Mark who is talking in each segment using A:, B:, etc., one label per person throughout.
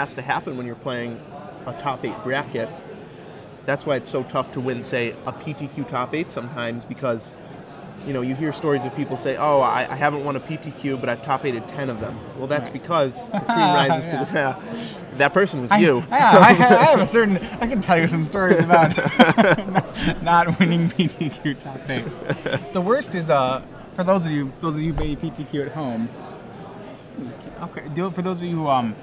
A: has to happen when you're playing a top eight bracket. That's why it's so tough to win, say, a PTQ top eight sometimes because, you know, you hear stories of people say, "Oh, I, I haven't won a PTQ, but I've top eighted ten of them." Well, that's
B: Right.
A: because the cream rises to the that person was
B: I,
A: you.
B: Yeah, I, I have a certain. I can tell you some stories about not, not winning PTQ top eights. The worst is uh, for those of you, those of you playing PTQ at home. Okay, do it for those of you who um,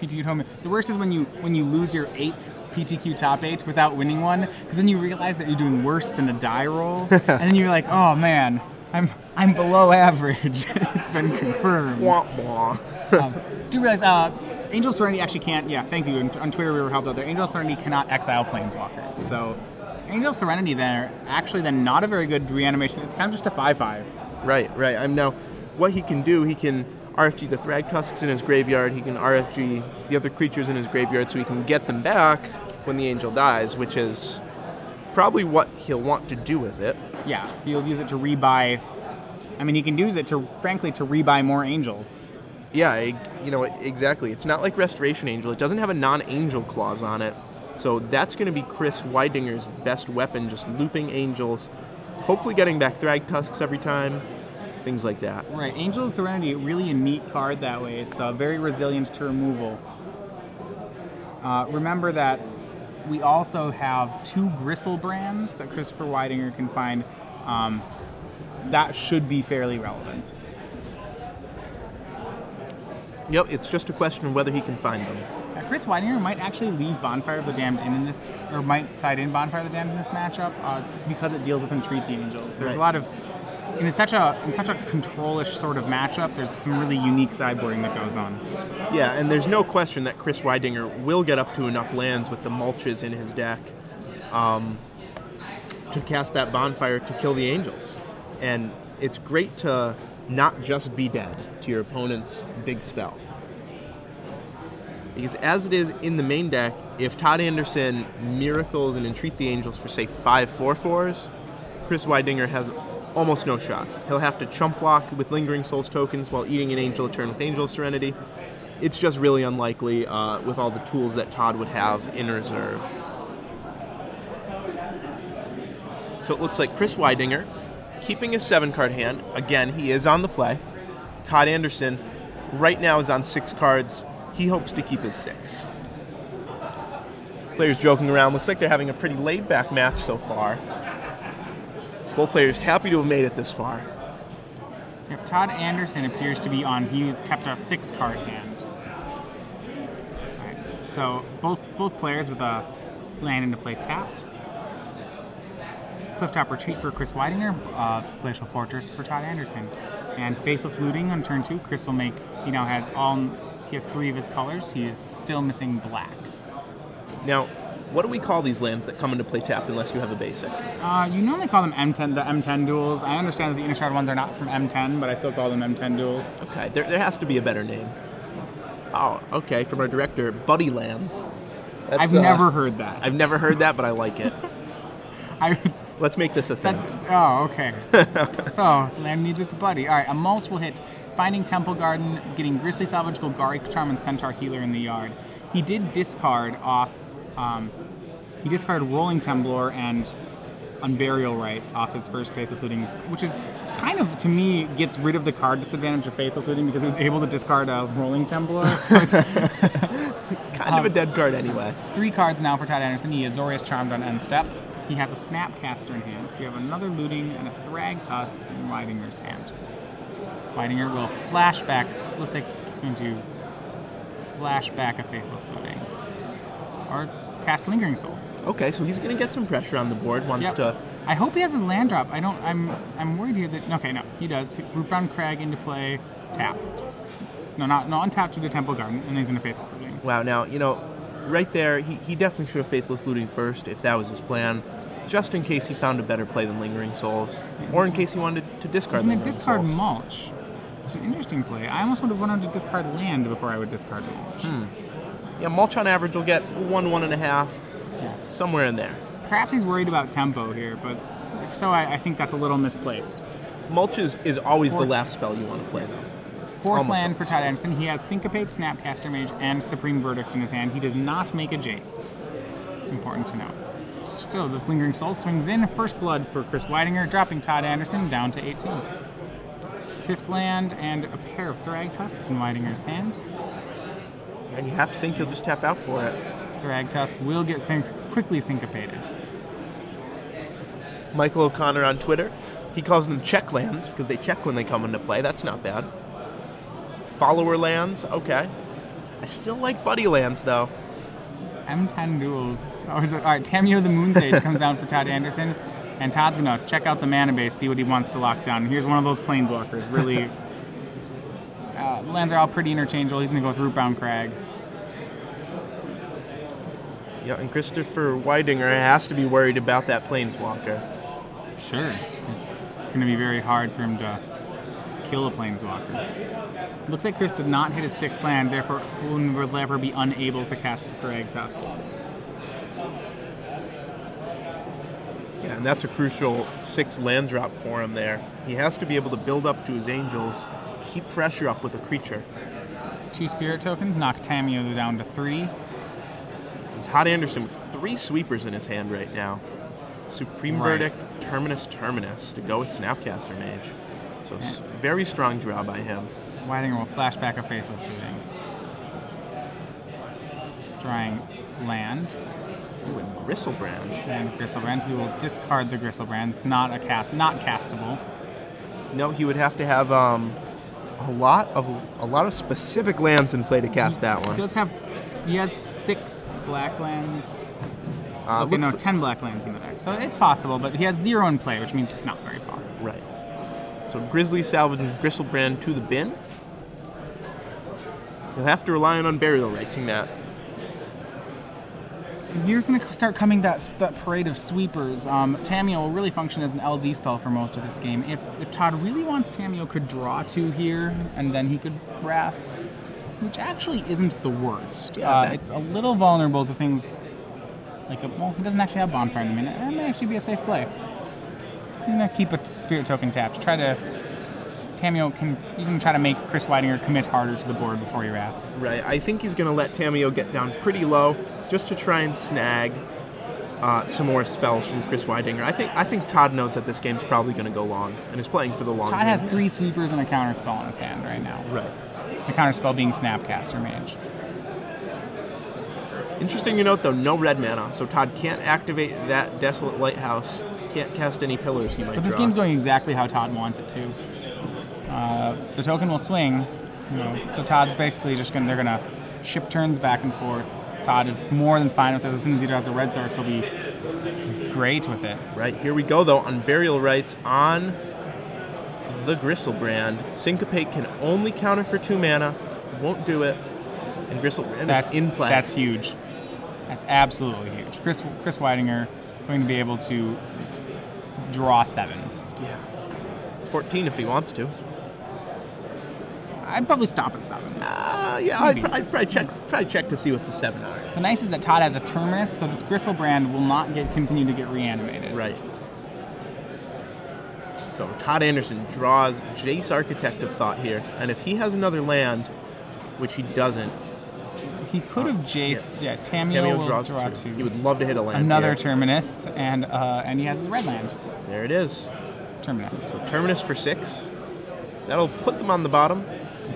B: PTQ home. The worst is when you when you lose your eighth PTQ top eight without winning one, because then you realize that you're doing worse than a die roll, and then you're like, oh man, I'm I'm below average. it's been confirmed.
A: Wah, wah.
B: um, do realize uh, Angel Serenity actually can't. Yeah, thank you. On on Twitter, we were helped out there. Angel Serenity cannot exile planeswalkers. So Angel Serenity there actually then not a very good reanimation. It's kind of just a five-five.
A: Right, right. I'm now. What he can do, he can RFG the Thragtusks in his graveyard. He can RFG the other creatures in his graveyard, so he can get them back when the angel dies, which is probably what he'll want to do with it.
B: Yeah, he'll use it to rebuy. I mean, he can use it to, frankly, to rebuy more angels.
A: Yeah, you know exactly. It's not like Restoration Angel. It doesn't have a non-angel clause on it, so that's going to be Chris Weidinger's best weapon, just looping angels, hopefully getting back Thragtusks every time, things like that.
B: Right, Angel Serenity, really a neat card that way. It's uh, very resilient to removal. Uh, remember that we also have two Griselbrands that Christopher Weidinger can find. Um, that should be fairly relevant.
A: Yep, it's just a question of whether he can find them.
B: Chris Weidinger might actually leave Bonfire of the Damned in, in this, or might side in Bonfire of the Damned in this matchup uh, because it deals with Entreat the Angels. There's
A: Right.
B: a lot of in such a in such a controlish sort of matchup. There's some really unique sideboarding that goes on.
A: Yeah, and there's no question that Chris Weidinger will get up to enough lands with the mulches in his deck um, to cast that bonfire to kill the angels. And it's great to not just be dead to your opponent's big spell. Because as it is in the main deck, if Todd Anderson miracles and entreat the angels for say five four fours, Chris Weidinger has almost no shot. He'll have to chump block with Lingering Souls tokens while eating an angel turn with Angel Serenity. It's just really unlikely uh, with all the tools that Todd would have in reserve. So it looks like Chris Weidinger keeping his seven card hand. Again, he is on the play. Todd Anderson right now is on six cards. He hopes to keep his six. Players joking around. Looks like they're having a pretty laid back match so far. Both players happy to have made it this far.
B: Yep, Todd Anderson appears to be on. He kept a six card hand. Alright, So both both players with a land into play tapped. Clifftop Retreat for Chris Weidinger, uh, Glacial Fortress for Todd Anderson, and Faithless Looting on turn two. Chris will make. He now has all. He has three of his colors. He is still missing black.
A: Now, what do we call these lands that come into play tapped unless you have a basic?
B: Uh, you normally call them M10, the M10 duels. I understand that the Innistrad ones are not from M10, but I still call them M10 duels.
A: Okay, there, there has to be a better name. Oh, okay, from our director, Buddy Lands. That's,
B: I've
A: uh,
B: never heard that.
A: I've never heard that, but I like it.
B: I,
A: Let's make this a
B: that,
A: thing.
B: oh, okay. so, land needs its buddy. All right, a mulch will hit Finding Temple Garden, getting Grizzly Salvage, Golgari Charm, and Centaur Healer in the yard. He did discard off. Um, he discarded Rolling Temblor and Unburial Rites off his first Faithless Looting, which is kind of, to me, gets rid of the card disadvantage of Faithless Looting because he was able to discard a Rolling Temblor. So it's-
A: kind of a
B: Um,
A: dead card anyway.
B: Three cards now for Todd Anderson. He has Azorius Charmed on end step. He has a Snapcaster in hand. You have another Looting and a Thragtusk in Weidinger's hand. Weidinger will flash back. Looks like he's going to flash back a Faithless Looting. Or cast Lingering Souls.
A: Okay, so he's going to get some pressure on the board. Wants
B: Yep.
A: to.
B: I hope he has his land drop. I don't. I'm. I'm worried here that. Okay, no, he does. Rootbound Crag into play. Tapped. No, not no untapped to the Temple Garden, and he's in a Faithless Looting.
A: Wow, now, you know, right there, he, he definitely should have Faithless Looting first if that was his plan, just in case he found a better play than Lingering Souls, or in case he wanted to discard
B: He's going to discard
A: Souls.
B: mulch. It's an interesting play. I almost would have wanted to discard land before I would discard mulch.
A: Hmm. Yeah, Mulch on average will get one, one and a half,
B: Yeah.
A: somewhere in there.
B: Perhaps he's worried about tempo here, but if so, I, I think that's a little misplaced.
A: Mulch is, is always the last spell you want to play, though.
B: Fourth
A: Almost
B: land for. Todd Anderson. He has Syncopate, Snapcaster Mage, and Supreme Verdict in his hand. He does not make a Jace. Important to note. Still, the Lingering Soul swings in. First Blood for Chris Weidinger, dropping Todd Anderson down to 18. Fifth land and a pair of Thragtusks in Weidinger's hand.
A: And you have to think he'll just tap out for it.
B: Thragtusk will get sync- quickly syncopated.
A: Michael O'Connor on Twitter. He calls them check lands because they check when they come into play. That's not bad. Follower lands, okay. I still like buddy lands though.
B: M10 duels. Oh, is it- all right, Tamiyo the Moon Sage comes down for Todd Anderson, and Todd's gonna check out the mana base, see what he wants to lock down. Here's one of those planeswalkers. Really, the lands are all pretty interchangeable. He's gonna go with Rootbound Crag.
A: Yeah, and Christopher Weidinger has to be worried about that planeswalker.
B: Sure. It's gonna be very hard for him to kill a planeswalker. Looks like Chris did not hit his sixth land, therefore will ever be unable to cast Thragtusk.
A: Yeah, and that's a crucial six land drop for him there. He has to be able to build up to his angels, keep pressure up with a creature.
B: Two spirit tokens knock Tamiyo down to three.
A: And Todd Anderson with three sweepers in his hand right now. Supreme
B: Right.
A: Verdict, Terminus Terminus to go with Snapcaster Mage. So s- very strong draw by him.
B: Weidinger will flash back a Faithless Looting. Drawing land
A: Ooh, and Griselbrand.
B: and Griselbrand. He will discard the Griselbrand. It's not a cast, not castable.
A: No, he would have to have um, a lot of a lot of specific lands in play to cast that one.
B: He does have, he has six black lands.
A: Uh,
B: okay, no, ten black lands in the deck. So it's possible, but he has zero in play, which means it's not very possible.
A: Right. So Grizzly Salvage and Griselbrand to the bin. You'll have to rely on Unburial Righting that.
B: Here's going to start coming that that parade of sweepers. Um, Tamiyo will really function as an LD spell for most of this game. If if Todd really wants Tamiyo, could draw two here, and then he could wrath, which actually isn't the worst.
A: Yeah,
B: uh, it's a little vulnerable to things like a, well, he doesn't actually have bonfire in the minute. That may actually be a safe play. He's gonna keep a spirit token tapped. Try to Tamiyo can he's gonna try to make Chris Weidinger commit harder to the board before he wraths.
A: Right. I think he's going to let Tamiyo get down pretty low just to try and snag uh, some more spells from Chris Weidinger. I think I think Todd knows that this game's probably going to go long and is playing for the long
B: Todd
A: game.
B: has three sweepers and a counter spell in his hand right now.
A: Right.
B: The counter spell being Snapcaster Mage.
A: Interesting to note though, no red mana, so Todd can't activate that Desolate Lighthouse. Can't cast any pillars he might
B: But this
A: draw.
B: game's going exactly how Todd wants it to. Uh, the token will swing, you know, so Todd's basically just gonna they're gonna ship turns back and forth. Todd is more than fine with it. As soon as he draws a red source, he'll be great with it.
A: Right, here we go though, Unburial Rites on the Griselbrand. Syncopate can only counter for two mana, won't do it, and Griselbrand
B: That,
A: is in play.
B: That's huge. That's absolutely huge. Chris Chris Weidinger going to be able to draw seven.
A: yeah. 14 if he wants to.
B: I'd probably stop at seven.
A: Uh, yeah, I'd, I'd probably check, probably check to see what the seven are.
B: The nice is that Todd has a terminus, so this Griselbrand will not get continue to get reanimated.
A: Right. So Todd Anderson draws Jace Architect of Thought here, and if he has another land, which he doesn't,
B: He could have
A: Uh,
B: Jace. Yeah, Tamiyo,
A: Tamiyo
B: will
A: draws
B: draw
A: two.
B: two.
A: He would love to hit a land.
B: Another
A: here.
B: terminus, and uh, and he has his red land.
A: There it is.
B: Terminus.
A: So Terminus for six. That'll put them on the bottom.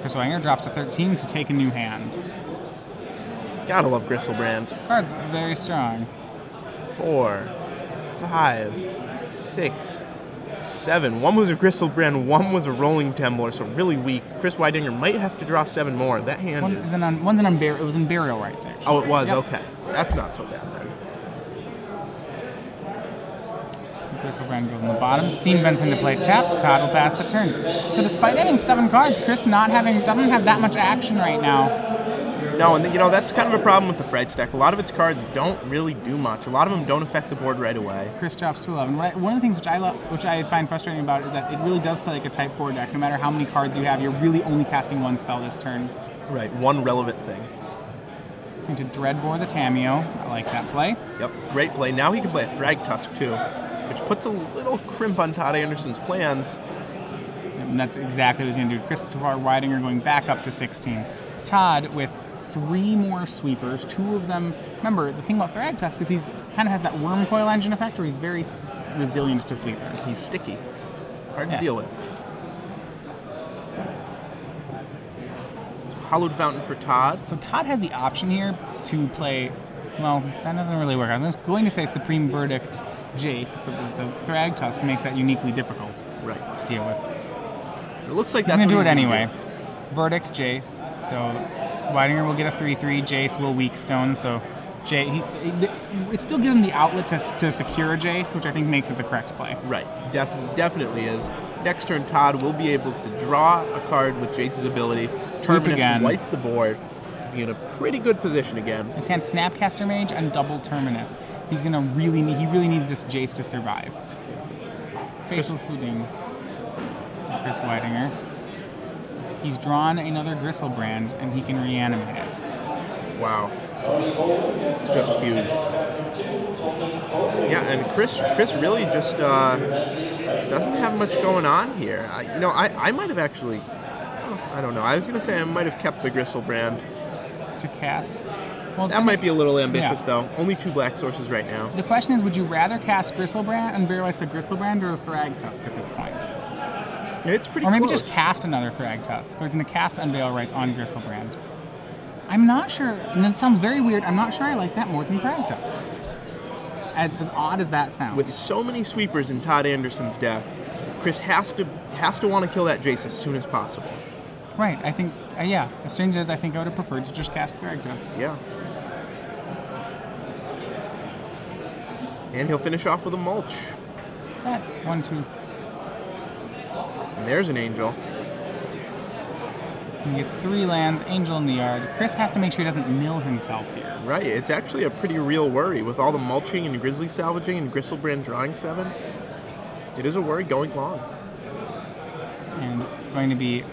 B: Chris Weidinger drops to 13 to take a new hand.
A: Gotta love Griselbrand.
B: Card's very strong.
A: Four, five, six, seven. One was a Griselbrand, one was a Rolling Temblor, so really weak. Chris Weidinger might have to draw seven more. That hand
B: One
A: is.
B: is an un, one's an it was Unburial Rites actually.
A: oh, it was?
B: Yep.
A: Okay. That's not so bad then.
B: Griselbrand goes on the bottom. Steam vents into play tapped. Todd will pass the turn. So despite having seven cards, Chris not having doesn't have that much action right now.
A: No, and you know, that's kind of a problem with the Frites deck. A lot of its cards don't really do much. A lot of them don't affect the board right away.
B: Chris drops to 11. One of the things which I love, which I find frustrating about it is that it really does play like a Type 4 deck. No matter how many cards you have, you're really only casting one spell this turn.
A: Right. One relevant thing.
B: Going to Dreadbore the Tamiyo. I like that play.
A: Yep, great play. Now he can play a Thrag Tusk too, which puts a little crimp on Todd Anderson's plans.
B: And that's exactly what he's going to do. Chris Christopher Weidinger going back up to 16. Todd with three more sweepers, two of them. Remember, the thing about Thragtusk is he's kind of has that Wurmcoil Engine effect where he's very resilient to sweepers.
A: He's sticky. Hard
B: Yes.
A: to deal with. So, Hallowed Fountain for Todd.
B: So Todd has the option here to play. Well, that doesn't really work. I was going to say Supreme Verdict Jace, so the, the Thragtusk makes that uniquely difficult
A: Right.
B: to deal with.
A: It looks like
B: He's
A: that's
B: gonna do
A: what
B: it anyway. Verdict Jace. So Weidinger will get a 3-3. Jace will weak stone. So Jay, he, it, it still gives him the outlet to, to secure Jace, which I think makes it the correct play.
A: Right, Def- definitely is. Next turn, Todd will be able to draw a card with Jace's ability, Terminus
B: again.
A: wipe the board, be in a pretty good position again.
B: His hand Snapcaster Mage and double Terminus. He's gonna really need, he really needs this Jace to survive. Faithless Looting. Chris Weidinger. He's drawn another Griselbrand and he can reanimate it.
A: Wow, it's just huge. Yeah, and Chris, Chris really just uh, doesn't have much going on here. I, you know, I, I might have actually, I don't know. I was gonna say I might have kept the Griselbrand.
B: To cast. Well,
A: That might be a little ambitious
B: Yeah.
A: though. Only two black sources right now.
B: The question is, would you rather cast Griselbrand and Bear a Griselbrand or a Thragtusk at this point?
A: It's pretty
B: Or maybe
A: close.
B: just cast another Thragtusk. Or he's going to cast Unburial Rites on Griselbrand. I'm not sure, and that sounds very weird, I'm not sure I like that more than Thragtusk. As, as odd as that sounds.
A: With so many sweepers in Todd Anderson's deck, Chris has to has to want to kill that Jace as soon as possible.
B: Right, I think, uh, yeah, as strange as I think I would have preferred to just cast Thragtusk.
A: Yeah. And he'll finish off with a mulch.
B: What's that? One, two.
A: And there's an angel.
B: He gets three lands, Angel in the yard. Chris has to make sure he doesn't mill himself here.
A: Right, it's actually a pretty real worry with all the mulching and grizzly salvaging and Griselbrand drawing seven. It is a worry going long.
B: and it's going to be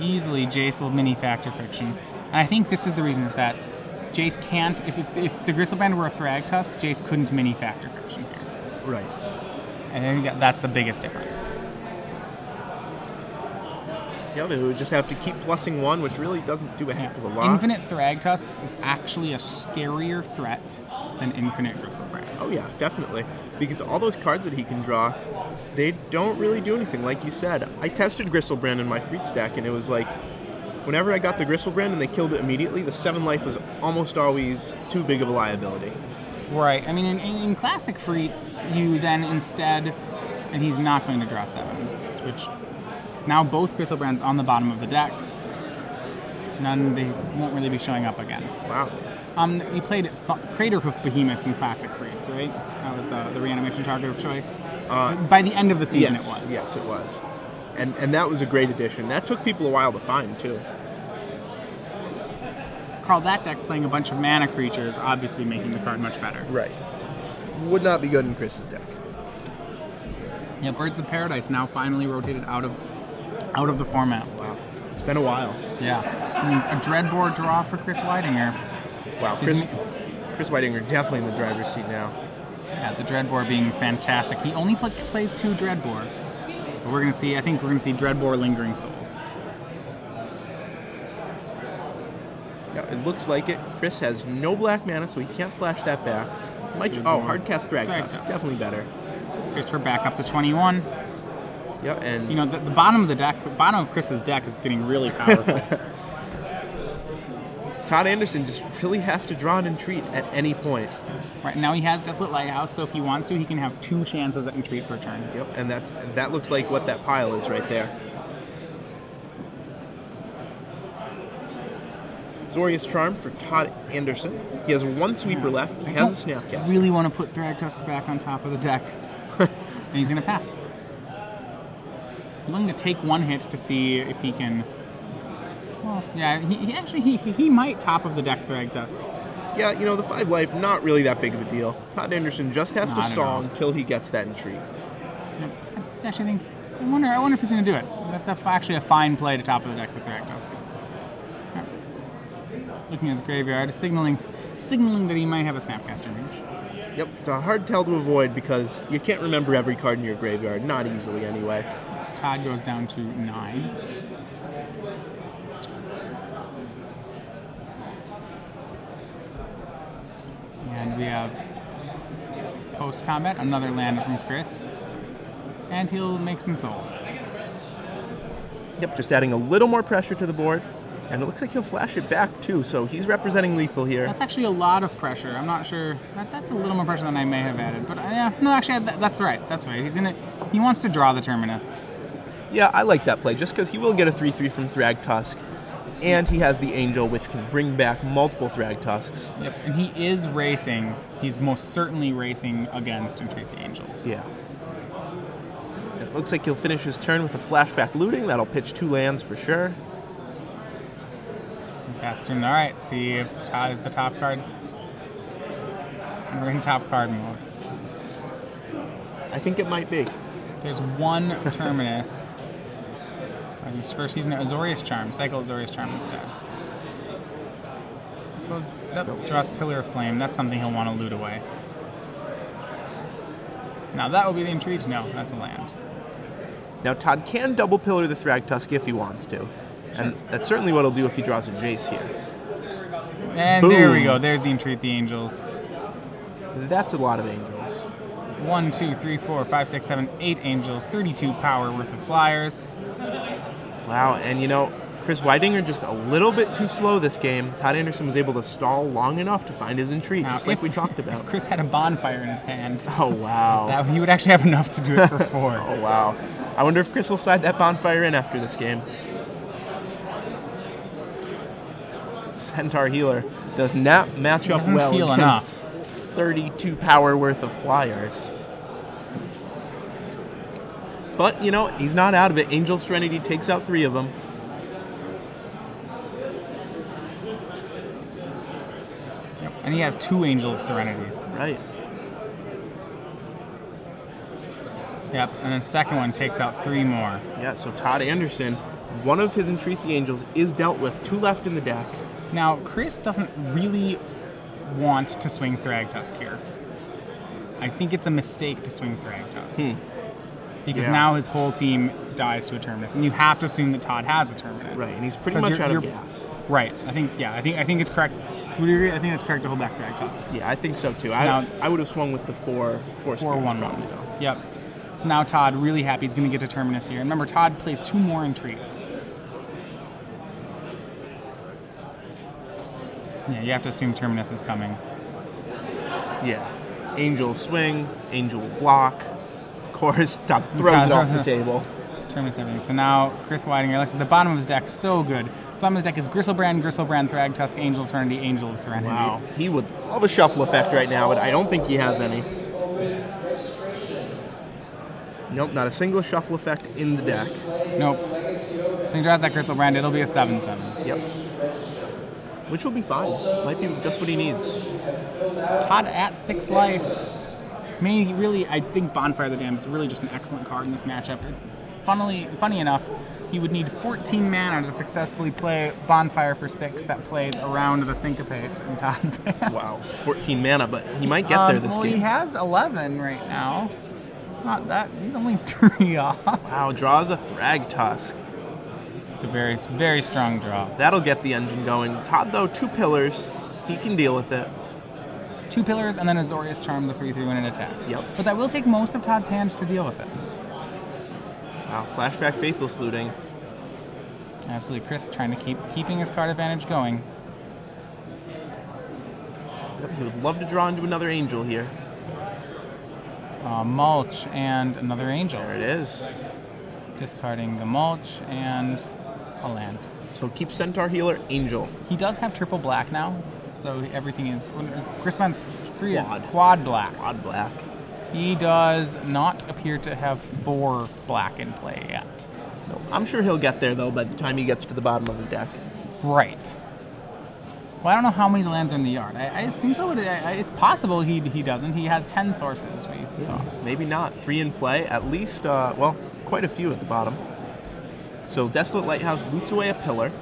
B: easily Jace will mini Fact or Fiction. And I think this is the reason is that Jace can't, if, if, if the Griselbrand were a Thragtusk, Jace couldn't mini Fact or Fiction here.
A: Right.
B: And I think that, that's the biggest difference.
A: Yeah, they would just have to keep plussing one, which really doesn't do a heck of a lot.
B: Infinite Thrag Tusks is actually a scarier threat than Infinite Griselbrand.
A: Oh yeah, definitely. Because all those cards that he can draw, they don't really do anything. Like you said, I tested Griselbrand in my Freet stack, and it was like, whenever I got the Griselbrand and they killed it immediately, the seven life was almost always too big of a liability.
B: Right. I mean, in, in, Classic Freaks, you then instead, and he's not going to draw seven, which now both Griselbrands on the bottom of the deck. None, they won't really be showing up again.
A: Wow.
B: Um, you played Craterhoof Behemoth in Classic Freaks, right? That was the, the reanimation target of choice.
A: Uh,
B: By the end of the season,
A: yes,
B: it was.
A: yes, it was. And and that was a great addition. That took people a while to find too.
B: Carl, that deck playing a bunch of mana creatures, obviously making the card much better.
A: Right. Would not be good in Chris's deck.
B: Yeah, Birds of Paradise now finally rotated out of out of the format.
A: Wow. It's been a while.
B: Yeah. And a Dreadbore draw for Chris Weidinger.
A: Wow.
B: She's
A: Chris, Chris Weidinger definitely in the driver's seat now.
B: Yeah, the Dreadbore being fantastic. He only pl- plays two Dreadbore. But we're gonna see. I think we're gonna see Dreadbore Lingering Souls.
A: Yeah, it looks like it. Chris has no black mana, so he can't flash that back. Might oh, mm-hmm. hardcast Thragtusk,
B: Thragtusk.
A: definitely better.
B: Christopher back up to 21.
A: Yeah, and
B: You know, the, the bottom of the deck, bottom of Chris's deck is getting really powerful.
A: Todd Anderson just really has to draw an entreat at any point.
B: right now he has Desolate Lighthouse, so if he wants to, he can have two chances at entreat per turn.
A: Yep, and that's that looks like what that pile is right there. Azorius Charm for Todd Anderson. He has one sweeper left. He
B: I
A: has a Snapcast.
B: really want to put Thragtusk back on top of the deck, and he's gonna pass. I'm willing to take one hit to see if he can. Well, yeah, he, he actually he, he might top of the deck Thragtusk.
A: Yeah, you know, the five life, not really that big of a deal. Todd Anderson just has to stall until he gets that entreat.
B: Yep. I actually think. I wonder. I wonder if he's gonna do it. That's a, actually a fine play to top of the deck with Thragtusk. Yep. Looking at his graveyard, signaling signaling that he might have a Snapcaster range.
A: Yep, it's a hard tell to avoid because you can't remember every card in your graveyard, not easily anyway.
B: Todd goes down to nine. And we have post combat, another land from Chris. And he'll make some souls.
A: Yep, just adding a little more pressure to the board. And it looks like he'll flash it back too, so he's representing lethal here.
B: That's actually a lot of pressure. I'm not sure. That, that's a little more pressure than I may have added. But uh, yeah, no, actually, that, that's right. That's right. He's gonna. He wants to draw the terminus.
A: Yeah, I like that play, just because he will get a 3-3 from Thragtusk. And he has the Angel, which can bring back multiple Thragtusks.
B: Yep. And he is racing. He's most certainly racing against Entreat the Angels.
A: Yeah. It looks like he'll finish his turn with a flashback looting. That'll pitch two lands for sure.
B: Pass turn. All right. See if Todd is the top card. We're in top card mode.
A: I think it might be.
B: There's one terminus. Uh, he's first using an Azorius Charm. Cycle Azorius Charm instead. I suppose that draws Pillar of Flame. That's something he'll want to loot away. Now that will be the intrigue. No, that's a land.
A: Now Todd can double pillar the Thragtusk if he wants to. And that's certainly what he'll do if he draws a Jace here.
B: And there we go. There's the Entreat the Angels.
A: That's a lot of angels.
B: One, two, three, four, five, six, seven, eight angels. 32 power worth of flyers.
A: Wow, and you know, Chris Weidinger just a little bit too slow this game. Todd Anderson was able to stall long enough to find his intrigue,
B: Now,
A: just like
B: if-
A: we talked about.
B: If Chris had a bonfire in his hand,
A: Oh wow.
B: that he would actually have enough to do it for four.
A: Oh wow. I wonder if Chris will side that bonfire in after this game. Centaur Healer does not match up well against
B: enough.
A: 32 power worth of flyers. But, you know, he's not out of it. Angel Serenity takes out three of them.
B: Yep. And he has two Angel of Serenities.
A: Right.
B: Yep. And then second one takes out three more.
A: Yeah, so Todd Anderson, one of his Entreat the Angels is dealt with, two left in the deck.
B: Now, Chris doesn't really want to swing Thragtusk here. I think it's a mistake to swing Thragtusk.
A: Hmm.
B: Because
A: Yeah.
B: now his whole team dies to a Terminus. And you have to assume that Todd has a Terminus.
A: Right, and he's pretty much
B: you're-
A: out of
B: you're-
A: gas.
B: Right. I think, yeah, I think I think it's correct. Would you agree? I think it's correct to hold back Thragtusk.
A: Yeah, I think so too.
B: now-
A: I, I would have swung with the four four,
B: Four one
A: though.
B: Yep. So now Todd really happy he's going to get to Terminus here. And remember, Todd plays two more entreats. Yeah, you have to assume Terminus is coming.
A: Yeah. Angel swing, angel block. Of course, throws it off the table.
B: Terminus everything. So now Chris Weidinger looks at the bottom of his deck, so good. Bottom of his deck is Griselbrand, Griselbrand, Thragtusk, Angel of Serenity, Angel of Serenity.
A: Wow. He would love a shuffle effect right now, but I don't think he has any. Nope, not a single shuffle effect in the deck.
B: Nope. So he draws that Griselbrand, it'll be a 7 7.
A: Yep. Which will be fine. Might be just what he needs.
B: Todd at 6 life. May really, I think Bonfire the Dam is really just an excellent card in this matchup. Funnily, funny enough, he would need 14 mana to successfully play Bonfire for 6 that plays around the Syncopate in Todd's hand.
A: Wow. 14 mana, but he might get
B: Um,
A: there this
B: well, he has 11 right now. It's not that. He's only three off.
A: Wow, draws a Thragtusk.
B: It's a very, very strong draw.
A: That'll get the engine going. Todd, though, two pillars. He can deal with it.
B: Two pillars and then Azorius Charm, the 3 3 when it attacks.
A: Yep.
B: But that will take most of Todd's hand to deal with it.
A: Wow, flashback Faithless Looting.
B: Absolutely. Chris trying to keep keeping his card advantage going.
A: Yep, He would love to draw into another angel here.
B: Uh, mulch and another angel.
A: There it is.
B: Discarding the mulch and a land.
A: So keep Centaur Healer, Angel.
B: He does have triple black now, so everything is. is Chris Van's three
A: Quad.
B: quad black.
A: Odd black.
B: He does not appear to have four black in play yet.
A: No, I'm sure he'll get there though by the time he gets to the bottom of his deck.
B: Right. Well, I don't know how many lands are in the yard. I, I assume so. I, it's possible he he doesn't. He has ten sources. We saw.
A: Maybe not. Three in play, at least, uh, well, quite a few at the bottom. So Desolate Lighthouse loots away a pillar.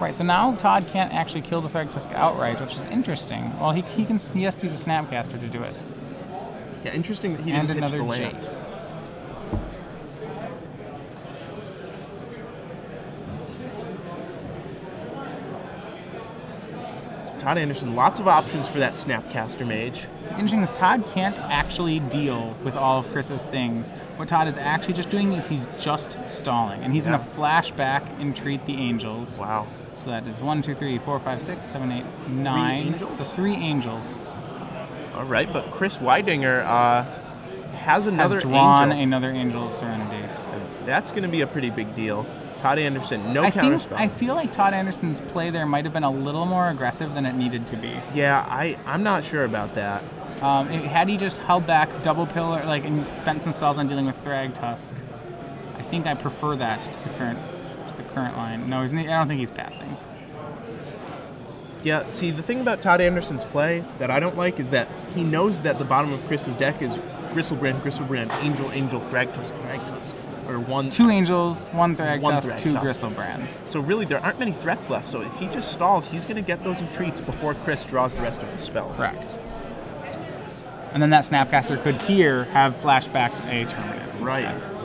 B: Right, so now Todd can't actually kill the Thragtusk outright, which is interesting. Well, he, he can he has to use a Snapcaster to do it.
A: Yeah, interesting that he
B: and
A: didn't pitch the land. Todd Anderson, lots of options for that Snapcaster Mage.
B: It's interesting is Todd can't actually deal with all of Chris's things. What Todd is actually just doing is he's just stalling, and he's
A: yeah.
B: going to flashback and treat the angels.
A: Wow.
B: So that is one, two, three, four, five, six, seven, eight, nine.
A: angels?
B: So three angels
A: All right, but Chris Weidinger uh, has another
B: has drawn
A: angel.
B: another angel of serenity.
A: That's going to be a pretty big deal. Todd Anderson, no
B: I
A: counter
B: think. I feel like Todd Anderson's play there might have been a little more aggressive than it needed to be.
A: yeah, I I'm not sure about that.
B: Um, it- had he just held back double pillar, like and spent some spells on dealing with Thragtusk, I think I prefer that to the current current line. No, he's, I don't think he's passing.
A: Yeah, see, the thing about Todd Anderson's play that I don't like is that he knows that the bottom of Chris's deck is Griselbrand, Griselbrand, Angel, Angel, Thragtusk, Thragtusk, or one.
B: Two angels, one Thrag
A: One
B: Tusk,
A: Thrag
B: two. Griselbrands.
A: So really, there aren't many threats left. So if he just stalls, he's going to get those retreats before Chris draws the rest of his spells.
B: Correct. And then that Snapcaster could here have flashbacked a Terminus. instead.
A: Right,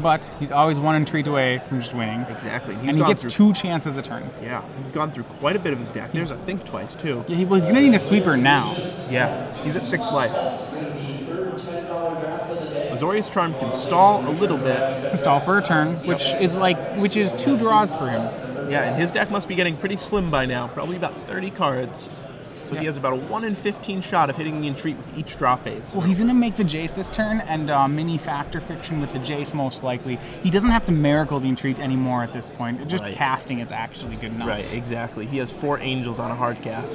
B: But he's always one entreat away from just winning.
A: Exactly. He's
B: and he gets
A: through,
B: two chances a turn.
A: Yeah, he's gone through quite a bit of his deck. There's a think twice too.
B: Yeah, he, well, he's gonna need a sweeper now.
A: Yeah, he's at six life. Azorius Charm can stall a little bit.
B: Stall for a turn, which is like which is two draws for him.
A: Yeah, and his deck must be getting pretty slim by now, probably about 30 cards. So
B: Yeah.
A: he has about a 1 in 15 shot of hitting the entreat with each draw phase.
B: Well, he's gonna make the Jace this turn, and uh, mini Fact or Fiction with the Jace most likely. He doesn't have to miracle the entreat anymore at this point. Just
A: Right.
B: casting is actually good enough.
A: Right, exactly. He has four angels on a hard cast.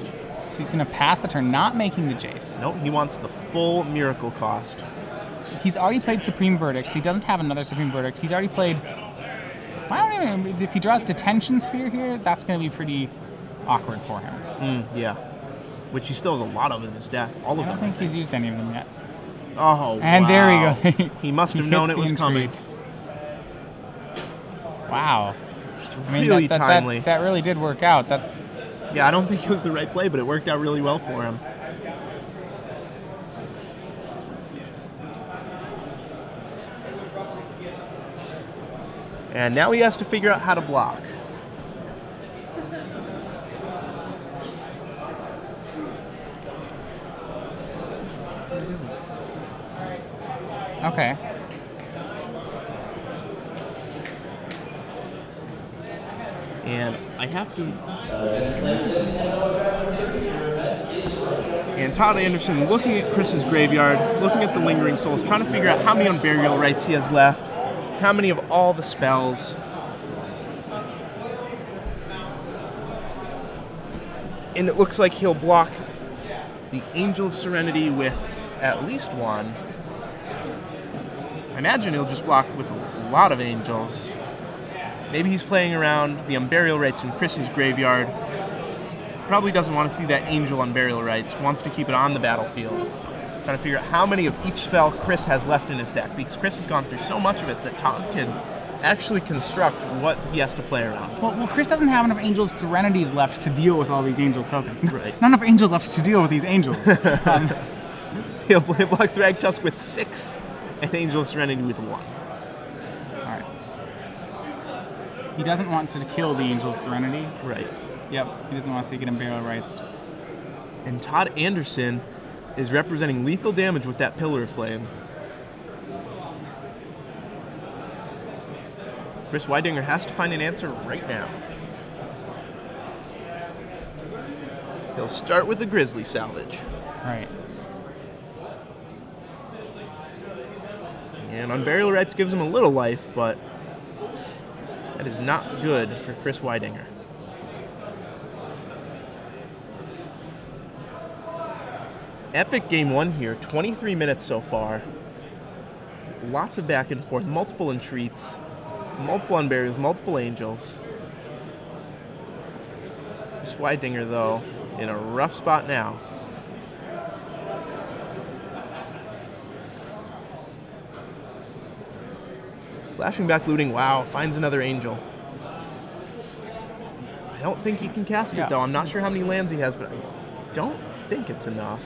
B: So he's gonna pass the turn, not making the Jace.
A: Nope, he wants the full miracle cost.
B: He's already played Supreme Verdict, so he doesn't have another Supreme Verdict. He's already played. I don't even. If he draws Detention Sphere here, that's going to be pretty awkward for him.
A: Mm, yeah. Which he still has a lot of in his deck. All of them.
B: I don't
A: them.
B: think he's used any of them yet.
A: Oh,
B: And there
A: wow.
B: we go.
A: he must
B: He
A: have known it was coming.
B: Wow.
A: Just
B: I mean,
A: really
B: that, that,
A: timely.
B: That, that really did work out. That's
A: Yeah, I don't think it was the right play, but it worked out really well for him. And now he has to figure out how to block.
B: Okay.
A: And I have to. Uh, and Todd Anderson looking at Chris's graveyard, looking at the lingering souls, trying to figure out how many Unburial Rites he has left, how many of all the spells. And it looks like he'll block the Angel Serenity with at least one. I imagine he'll just block with a lot of angels. Maybe he's playing around the Unburial Rites in Chris's graveyard. Probably doesn't want to see that angel Unburial Rites. Wants to keep it on the battlefield. Trying to figure out how many of each spell Chris has left in his deck because Chris has gone through so much of it that Tom can actually construct what he has to play around.
B: Well, well, Chris doesn't have enough Angel Serenities left to deal with all these angel tokens.
A: Right.
B: Not enough angels left to deal with these angels. um,
A: He'll play block Thragtusk with six and Angel of Serenity with one.
B: all right. He doesn't want to kill the Angel of Serenity.
A: Right.
B: Yep. He doesn't want to get Unburial Rites.
A: And Todd Anderson is representing lethal damage with that Pillar of Flame. Chris Weidinger has to find an answer right now. He'll start with the Grizzly Salvage.
B: Right.
A: And Unburial Rites gives him a little life, but that is not good for Chris Weidinger. Epic game one here, 23 minutes so far. Lots of back and forth, multiple entreats, multiple unburials, multiple angels. Chris Weidinger, though, in a rough spot now. Flashing back looting, wow, finds another angel. I don't think he can cast
B: Yeah.
A: it though. I'm not sure how many lands he has, but I don't think it's enough.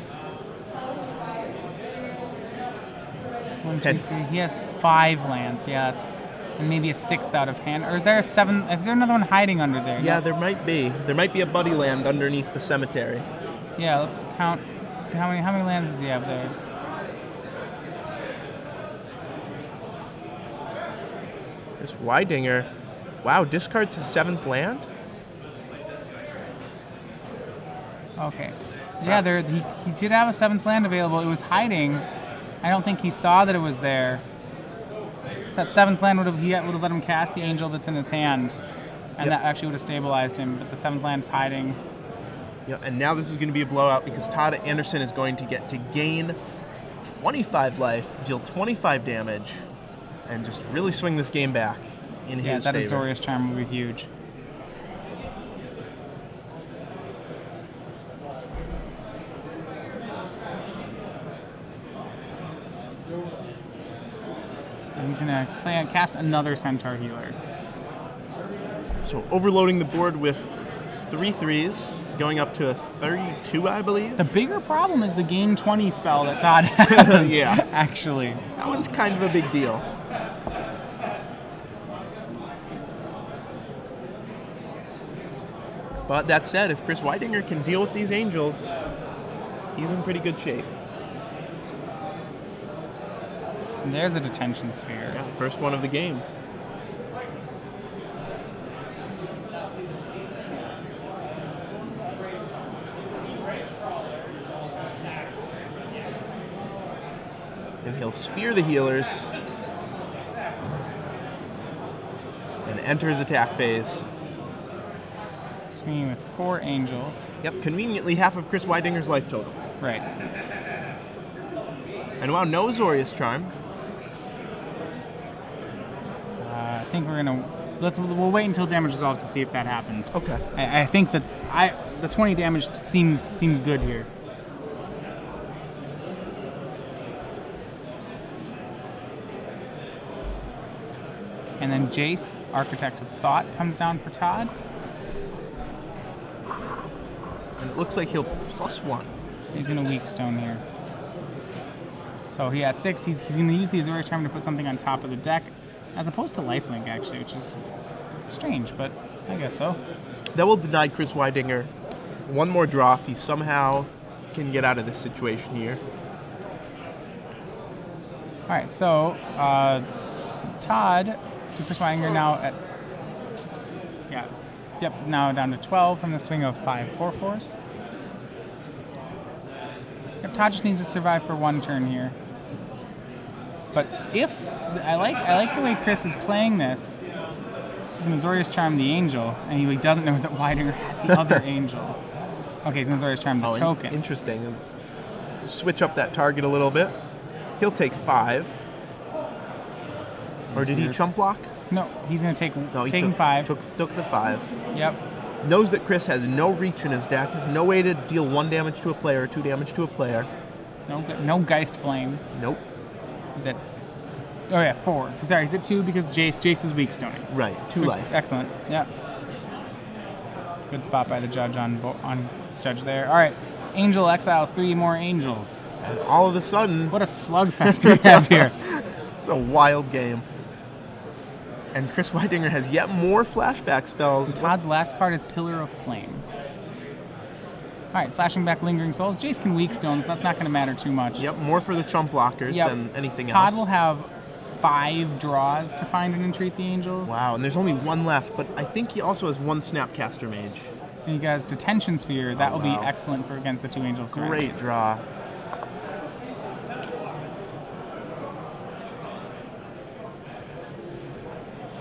B: One, two, three. He has five lands. Yeah, it's and maybe a sixth out of hand. Or is there a seventh? Is there another one hiding under there?
A: Yeah,
B: No.
A: there might be. There might be a buddy land underneath the cemetery.
B: Yeah, let's count. See how many how many lands does he have there?
A: This Weidinger, wow, discards his seventh land.
B: Okay. Yeah, there he, he did have a seventh land available. It was hiding. I don't think he saw that it was there. That seventh land would have he would have let him cast the angel that's in his hand, and
A: Yep.
B: that actually would have stabilized him. But the seventh land is hiding.
A: Yeah, and now this is going to be a blowout because Todd Anderson is going to get to gain 25 life, deal 25 damage, and just really swing this game back in
B: Yeah,
A: his
B: that
A: favor.
B: Azorius charm would be huge. And he's gonna play cast another centaur healer.
A: So overloading the board with three threes, going up to a 32, I believe.
B: The bigger problem is the gain 20 spell that Todd has.
A: Yeah.
B: Actually.
A: That one's kind of a big deal. But that said, if Chris Weidinger can deal with these angels, he's in pretty good shape.
B: And there's a detention sphere.
A: Yeah, first one of the game. And he'll sphere the healers and enter his attack phase.
B: Swinging with four angels.
A: Yep, conveniently half of Chris Weidinger's life total.
B: Right.
A: And wow, no Azorius Charm.
B: Uh, I think we're gonna let's we'll wait until damage resolve to see if that happens.
A: Okay.
B: I, I think that I the 20 damage seems seems good here. And then Jace, Architect of Thought, comes down for Todd.
A: And it looks like he'll plus one.
B: He's gonna weak stone here. So he had six. He's, he's gonna use the Azorius Charm to put something on top of the deck, as opposed to Lifelink actually, which is strange, but I guess so.
A: That will deny Chris Weidinger one more draw if he somehow can get out of this situation here.
B: All right, so, uh, Todd to Chris Weidinger now at yep, now down to 12 from the swing of five four fours. Yep, Todd just needs to survive for one turn here. But if I like I like the way Chris is playing this. An Azorius Charm the Angel, and he like, doesn't know that Weidinger has the other Angel. Okay, an Azorius Charm the
A: Oh,
B: token.
A: interesting. Switch up that target a little bit. He'll take five. Or did he chump block?
B: No, he's gonna take
A: No, he
B: taking
A: took,
B: five.
A: Took, took the five.
B: Yep.
A: Knows that Chris has no reach in his deck, has no way to deal one damage to a player two damage to a player.
B: No, no Geistflame.
A: Nope.
B: He's at. Oh yeah, four. Sorry, he's at two because Jace. Jace is weak stoning.
A: Right, two
B: Good-
A: life.
B: Excellent. Yeah. Good spot by the judge on on judge there. All right, Angel exiles three more angels.
A: And all of a sudden,
B: What a slugfest we have here.
A: it's a wild game. And Chris Weidinger has yet more flashback spells.
B: And Todd's last card is Pillar of Flame. All right, flashing back Lingering Souls. Jace can weak Stones. that's not going to matter too much.
A: Yep, more for the chump blockers
B: Yep.
A: than anything
B: Todd
A: else.
B: Todd will have five draws to find and entreat the angels.
A: Wow, and there's only one left, but I think he also has one Snapcaster Mage.
B: And you guys, Detention Sphere, that
A: Oh,
B: will
A: wow.
B: be excellent for against the two angels.
A: Great draw.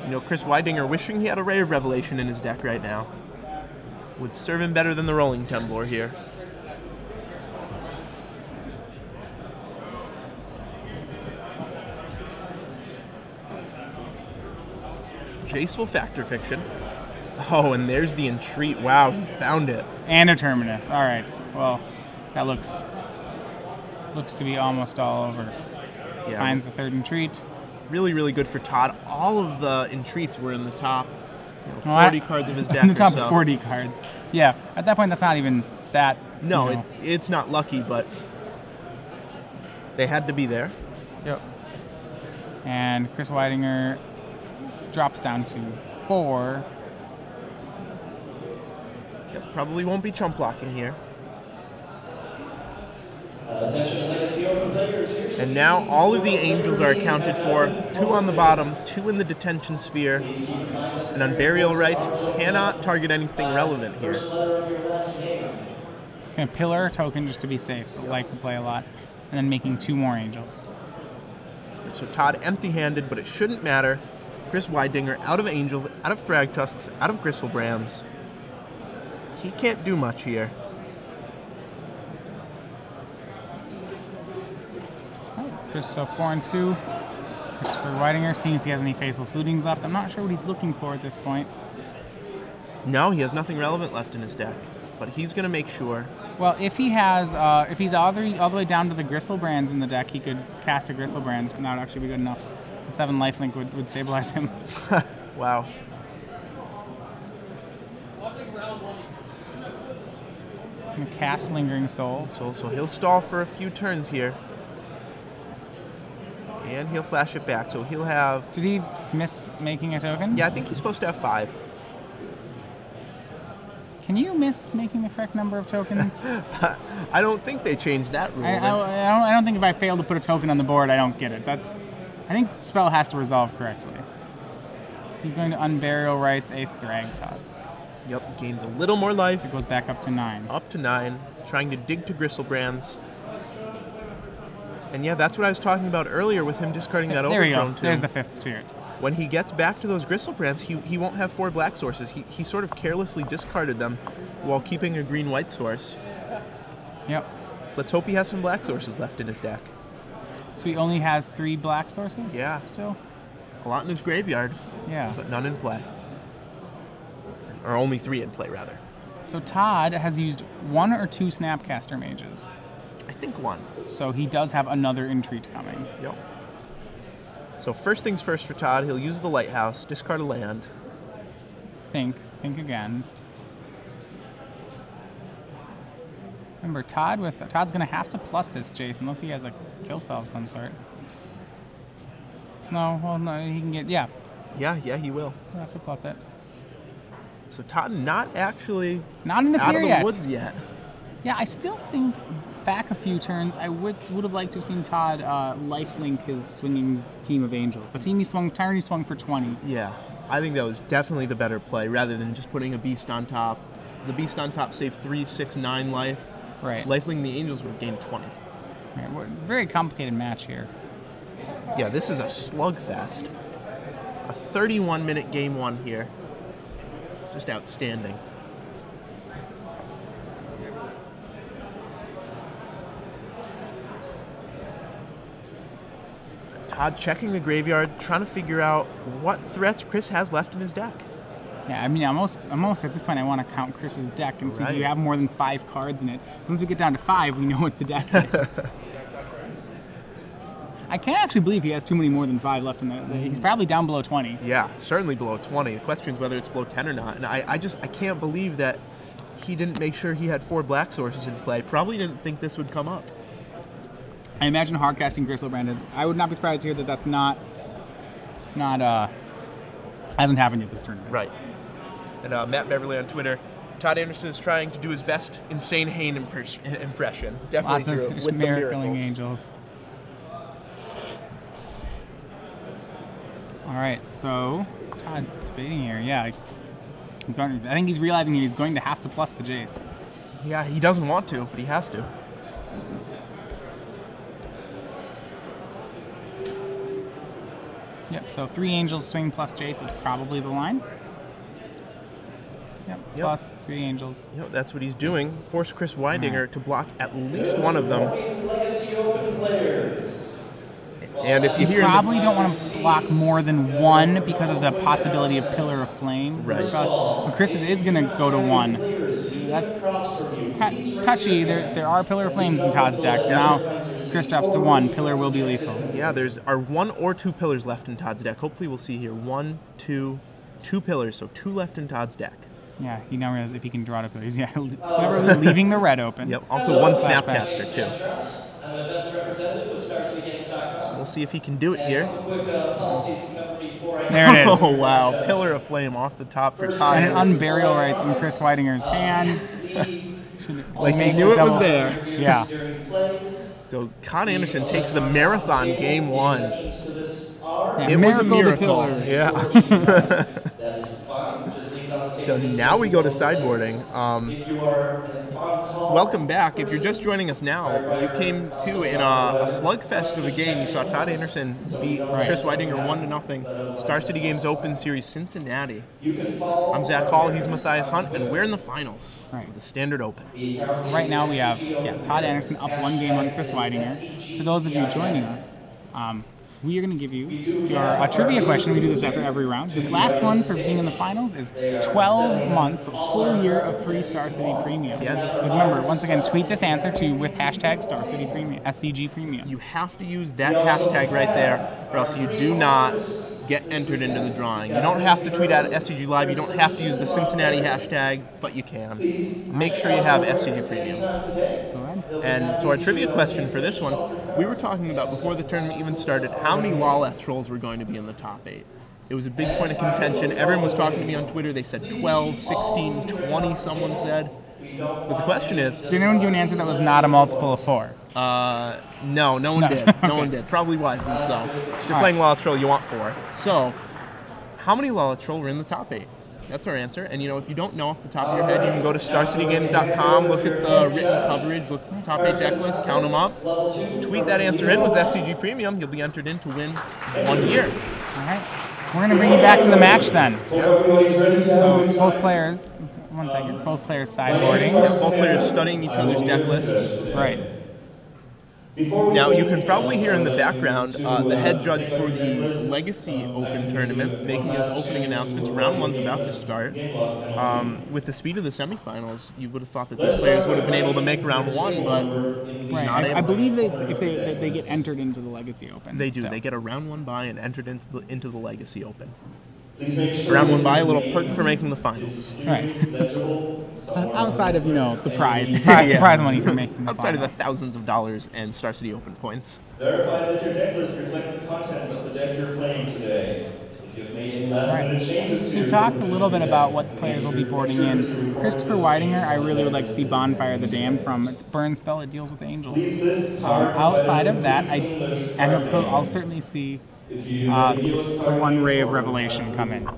A: You know, Chris Weidinger wishing he had a Ray of Revelation in his deck right now. Would serve him better than the Rolling Temblor here. Jace will Fact or Fiction. Oh, and there's the Entreat. Wow, he found it.
B: And a Terminus. All right. Well, that looks looks to be almost all over.
A: Yeah,
B: Finds the third entreat.
A: Really, really good for Todd. All of the entreats were in the top you know,
B: Well, I-
A: 40 cards of his deck.
B: In the top
A: so.
B: 40 cards. Yeah. At that point, that's not even that.
A: No,
B: you know.
A: it's it's not lucky, but they had to be there.
B: Yep. And Chris Weidinger drops down to four.
A: Yep, probably won't be chump blocking here.
C: Attention Legacy Open players, here's
A: And now all of the angels are accounted for. Two on the bottom, two in the detention sphere. And Unburial Rites, cannot target anything relevant here.
C: Kind of your last name.
B: Gonna pillar token just to be safe. I like to play a lot. And then making two more angels.
A: So Todd empty-handed, but it shouldn't matter. Chris Weidinger out of angels, out of Thragtusks, out of Griselbrands. He can't do much here.
B: Chris, so four and two. Christopher Weidinger, seeing if he has any faithless lootings left. I'm not sure what he's looking for at this point.
A: No, he has nothing relevant left in his deck. But he's going to make sure.
B: Well, if he has, uh, if he's all the, all the way down to the Griselbrands in the deck, he could cast a Griselbrand, and that would actually be good enough. The seven lifelink would, would stabilize him.
A: wow.
B: Gonna cast Lingering Souls.
A: So, so he'll stall for a few turns here. And he'll flash it back. So he'll have.
B: Did he miss making a token?
A: Yeah, I think he's supposed to have five.
B: Can you miss making the correct number of tokens?
A: I don't think they changed that rule.
B: I, I, I, don't, I don't think if I fail to put a token on the board, I don't get it. That's, I think spell has to resolve correctly. He's going to unburial rites a Thragtusk.
A: Yep, gains a little more life.
B: It goes back up to nine.
A: Up to nine, trying to dig to Griselbrands. And yeah, that's what I was talking about earlier with him discarding that
B: there
A: overgrown
B: go. There's the fifth spirit.
A: When he gets back to those Griselbrands, he, he won't have four black sources. He, he sort of carelessly discarded them while keeping a green white source.
B: Yep.
A: Let's hope he has some black sources left in his deck.
B: So he only has three black sources?
A: Yeah.
B: Still?
A: A lot in his graveyard,
B: Yeah.
A: but none in play. Or only three in play, rather.
B: So Todd has used one or two Snapcaster mages.
A: I think one.
B: So he does have another entreat coming.
A: Yep. So first things first for Todd, he'll use the lighthouse, discard a land.
B: Think. Think again. Remember, Todd with Todd's gonna have to plus this Jace unless he has a kill spell of some sort. No, well, no, he can get yeah.
A: Yeah, yeah, he will.
B: He'll have to plus it.
A: So Todd not actually
B: Not in the
A: out of the
B: yet.
A: woods yet.
B: Yeah, I still think back a few turns, I would would have liked to have seen Todd uh, lifelink his swinging team of angels. The team he swung, Tyrone swung for 20.
A: Yeah, I think that was definitely the better play rather than just putting a beast on top. The beast on top saved three, six, nine life.
B: Right.
A: Lifeling the angels would gain 20.
B: right. we're- Very complicated match here.
A: Yeah, this is a slugfest. A 31 minute game one here. Just outstanding. Todd checking the graveyard, trying to figure out what threats Chris has left in his deck.
B: Yeah, I mean, I almost, almost at this point, I want to count Chris's deck and see if you
A: Right.
B: have more than five cards in it. Once we get down to five, we know what the deck is. I can't actually believe he has too many more than five left in the. He's probably down below 20.
A: Yeah, certainly below 20. The question is whether it's below 10 or not. And I, I just I can't believe that he didn't make sure he had four black sources in play. Probably didn't think this would come up.
B: I imagine hard casting Griselbrand. is- I would not be surprised to hear that that's not, not uh, hasn't happened yet this tournament.
A: Right. And uh, Matt Beverly on Twitter. Todd Anderson is trying to do his best insane Hain impres- impression. Definitely
B: Lots of
A: With the
B: miracling angels. All right, so Todd debating here. Yeah, going, I think he's realizing he's going to have to plus the Jace.
A: Yeah, he doesn't want to, but he has to.
B: Yep. So three angels swing plus Jace is probably the line. Yep.
A: Yep.
B: Plus three angels.
A: Know, that's what he's doing. Force Chris Weidinger to block at least one of them.
C: Legacy Open players.
A: And if you hear
B: Probably don't want to block more than one because of the possibility of Pillar of Flame.
A: Right.
B: But Chris is going to go to one.
C: Players see
B: That-
C: prosper.
B: Tou- touchy. There, there are Pillar of Flames in Todd's deck. So now Chris drops to one. Pillar will be lethal.
A: Yeah, there's are one or two pillars left in Todd's deck. Hopefully, we'll see here one, two, two pillars. So two left in Todd's deck.
B: Yeah, he now realizes if he can draw to pillars. Yeah, cleverly leaving the red open.
A: Yep. Also one
B: Flashback.
A: Snapcaster too.
C: I'm an events representative with StarsBeginnings.com.
A: We'll see if he can do it here.
C: a quick uh, policies and company
B: There it is.
A: Oh wow, pillar of flame off the top for Todd.
B: And an unburial rites in Chris Weidinger's hand.
A: Like they knew
B: the
A: it was there.
B: Yeah.
A: So Todd Anderson takes the marathon game one.
C: sections to this are.
B: Yeah,
A: It was a
B: miracle
A: miracle.
B: the pillar.
A: Yeah. so now we go to sideboarding. Um,
C: If you are an on-call.
A: welcome back. If you're just joining us now, you came to in a, a slugfest of a game. You saw Todd Anderson beat Chris Weidinger one to nothing. Star City Games Open Series Cincinnati.
C: You can follow.
A: I'm Zach Hall. He's Matthias Hunt, and we're in the finals.
B: Right.
A: of The Standard Open.
C: the account
B: Right now we have yeah, Todd Anderson up one game on Chris Weidinger. For those of you joining us, um, we are going to give you your a trivia question. We do this after every round. This last one for being in the finals is 12 months, a full year of free Star City Premium.
A: Yes.
B: So remember, once again, tweet this answer to with hashtag Star City Premium, SCG Premium.
A: You have to use that hashtag right there, or else you do not get entered into the drawing. You don't have to tweet at SCG Live. You don't have to use the Cincinnati hashtag, but you can. Make sure you have SCG Premium. And so our trivia question for this one, we were talking about before the tournament even started, how many Lotleth trolls were going to be in the top eight. It was a big point of contention. Everyone was talking to me on Twitter. They said 12, 16, 20, someone said. But the question is,
B: Did anyone give an answer that was not a multiple of four?
A: uh, no, no one
B: No.
A: did. No
B: Okay.
A: one did. Probably wisely so. If you're
B: right.
A: playing Lotleth Troll, you want four. So, how many Lotleth Troll were in the top eight? That's our answer. And you know, if you don't know off the top of your head, you can go to StarCityGames.com, look at the written coverage, look at the top eight deck list, count them up, tweet that answer in with SCG Premium. You'll be entered in to win one year.
B: All right. We're going to bring you back to the match then.
C: Everybody's ready to have a
B: So both players, one second, both players sideboarding.
A: Both players studying each other's deck lists.
B: Right.
A: Now, you can probably hear in the
C: I'd like to
A: background uh, the head judge for the Legacy Open tournament making his opening announcements. Round one's about to start. Um, with the speed of the semifinals, you would have thought that these players would have been able to make round one, but
B: Right.
A: Not
B: I, I believe they if they they, they get entered into the Legacy Open.
A: they do.
B: so.
A: They get a round one bye and entered into the, into the Legacy Open.
C: Please make sure
A: Round one
C: that
A: bye, a little perk for making the finals.
B: Right. outside of you know the prize, the prize,
A: Yeah.
B: prize money for making the
A: Outside of the thousands of dollars and Star City Open points.
C: Verify that your deck list reflects the contents of the deck you're playing today. If you've made any
B: Right.
C: minute changes to
B: We talked a little bit about what the players will be boarding in. Christopher Weidinger, I really would like to see Bonfire the Damned from. It's a burn spell. It deals with angels.
C: Please list
B: Um,
C: cards by
B: outside
C: the
B: of that, I
C: English
B: and
C: card
B: I'll. I'll certainly see
C: If you use
B: uh, the one ray of revelation come in.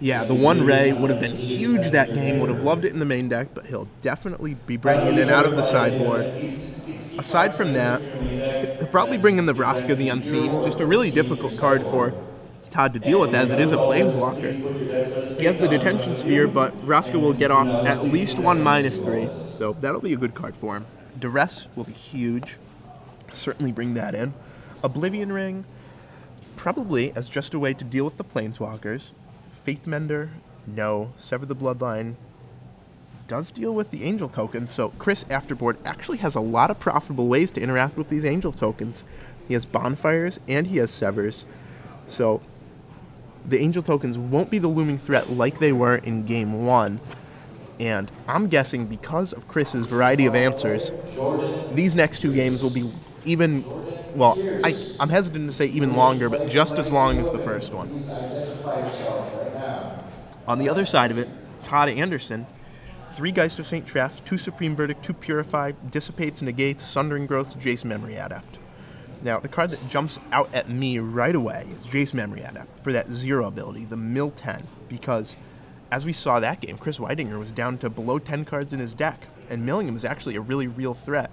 A: Yeah, the one Ray would have been huge that game. Would have loved it in the main deck, but he'll definitely be bringing it out of the sideboard. Aside from that, he'll probably bring in the Vraska the Unseen, just a really difficult card for Todd to deal with as it is a planeswalker. He has the detention sphere, but Vraska will get off at least one minus three, so that'll be a good card for him. Duress will be huge. Certainly bring that in. Oblivion Ring, probably as just a way to deal with the planeswalkers. Faithmender, no. Sever the Bloodline does deal with the angel tokens, so Chris Afterboard actually has a lot of profitable ways to interact with these angel tokens. He has bonfires and he has severs, so the angel tokens won't be the looming threat like they were in game one. And I'm guessing because of Chris's variety of answers, these next two games will be even, well, I, I'm hesitant to say even longer, but just as long as the first one. On the other side of it, Todd Anderson, three Geist of St. Traft, two Supreme Verdict, two Purify, Dissipates, Negates, Sundering Growths, Jace Memory Adept. Now, the card that jumps out at me right away is Jace Memory Adept for that zero ability, the Mill 10, because as we saw that game, Chris Weidinger was down to below 10 cards in his deck, and milling him is actually a really real threat.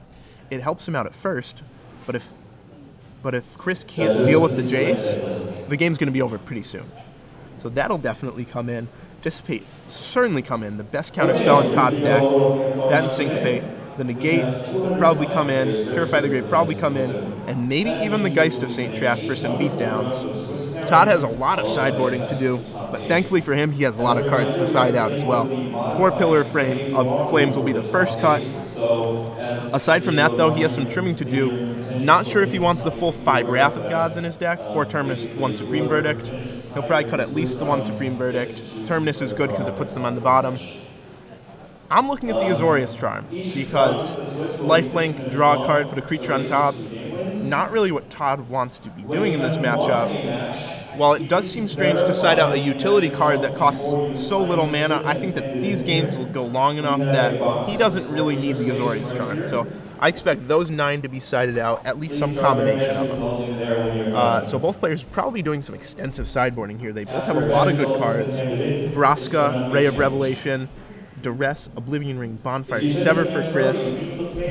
A: It helps him out at first, but if but if Chris can't deal with the Jace, the game's going to be over pretty soon. So that'll definitely come in. Dissipate certainly come in. The best counter spell in Todd's deck. That and Syncopate. The Negate probably come in. Purify the Grave probably come in. And maybe even the Geist of St. Traft for some beatdowns. Todd has a lot of sideboarding to do, but thankfully for him, he has a lot of cards to side out as well. Four Pillar frame of Flames will be the first cut. Aside from that, though, he has some trimming to do. Not sure if he wants the full five Wrath of Gods in his deck. Four Terminus, one Supreme Verdict. He'll probably cut at least the one Supreme Verdict. Terminus is good because it puts them on the bottom. I'm looking at the Azorius Charm because lifelink, draw a card, put a creature on top. Not really what Todd wants to be doing in this matchup. While it does seem strange to side out a utility card that costs so little mana, I think that these games will go long enough that he doesn't really need the Azorius Charm. So I expect those nine to be sided out, at least some combination of them. Uh, so both players probably doing some extensive sideboarding here. They both have a lot of good cards. Vraska, Ray of Revelation, Duress, Oblivion Ring, Bonfire, Sever for Chris,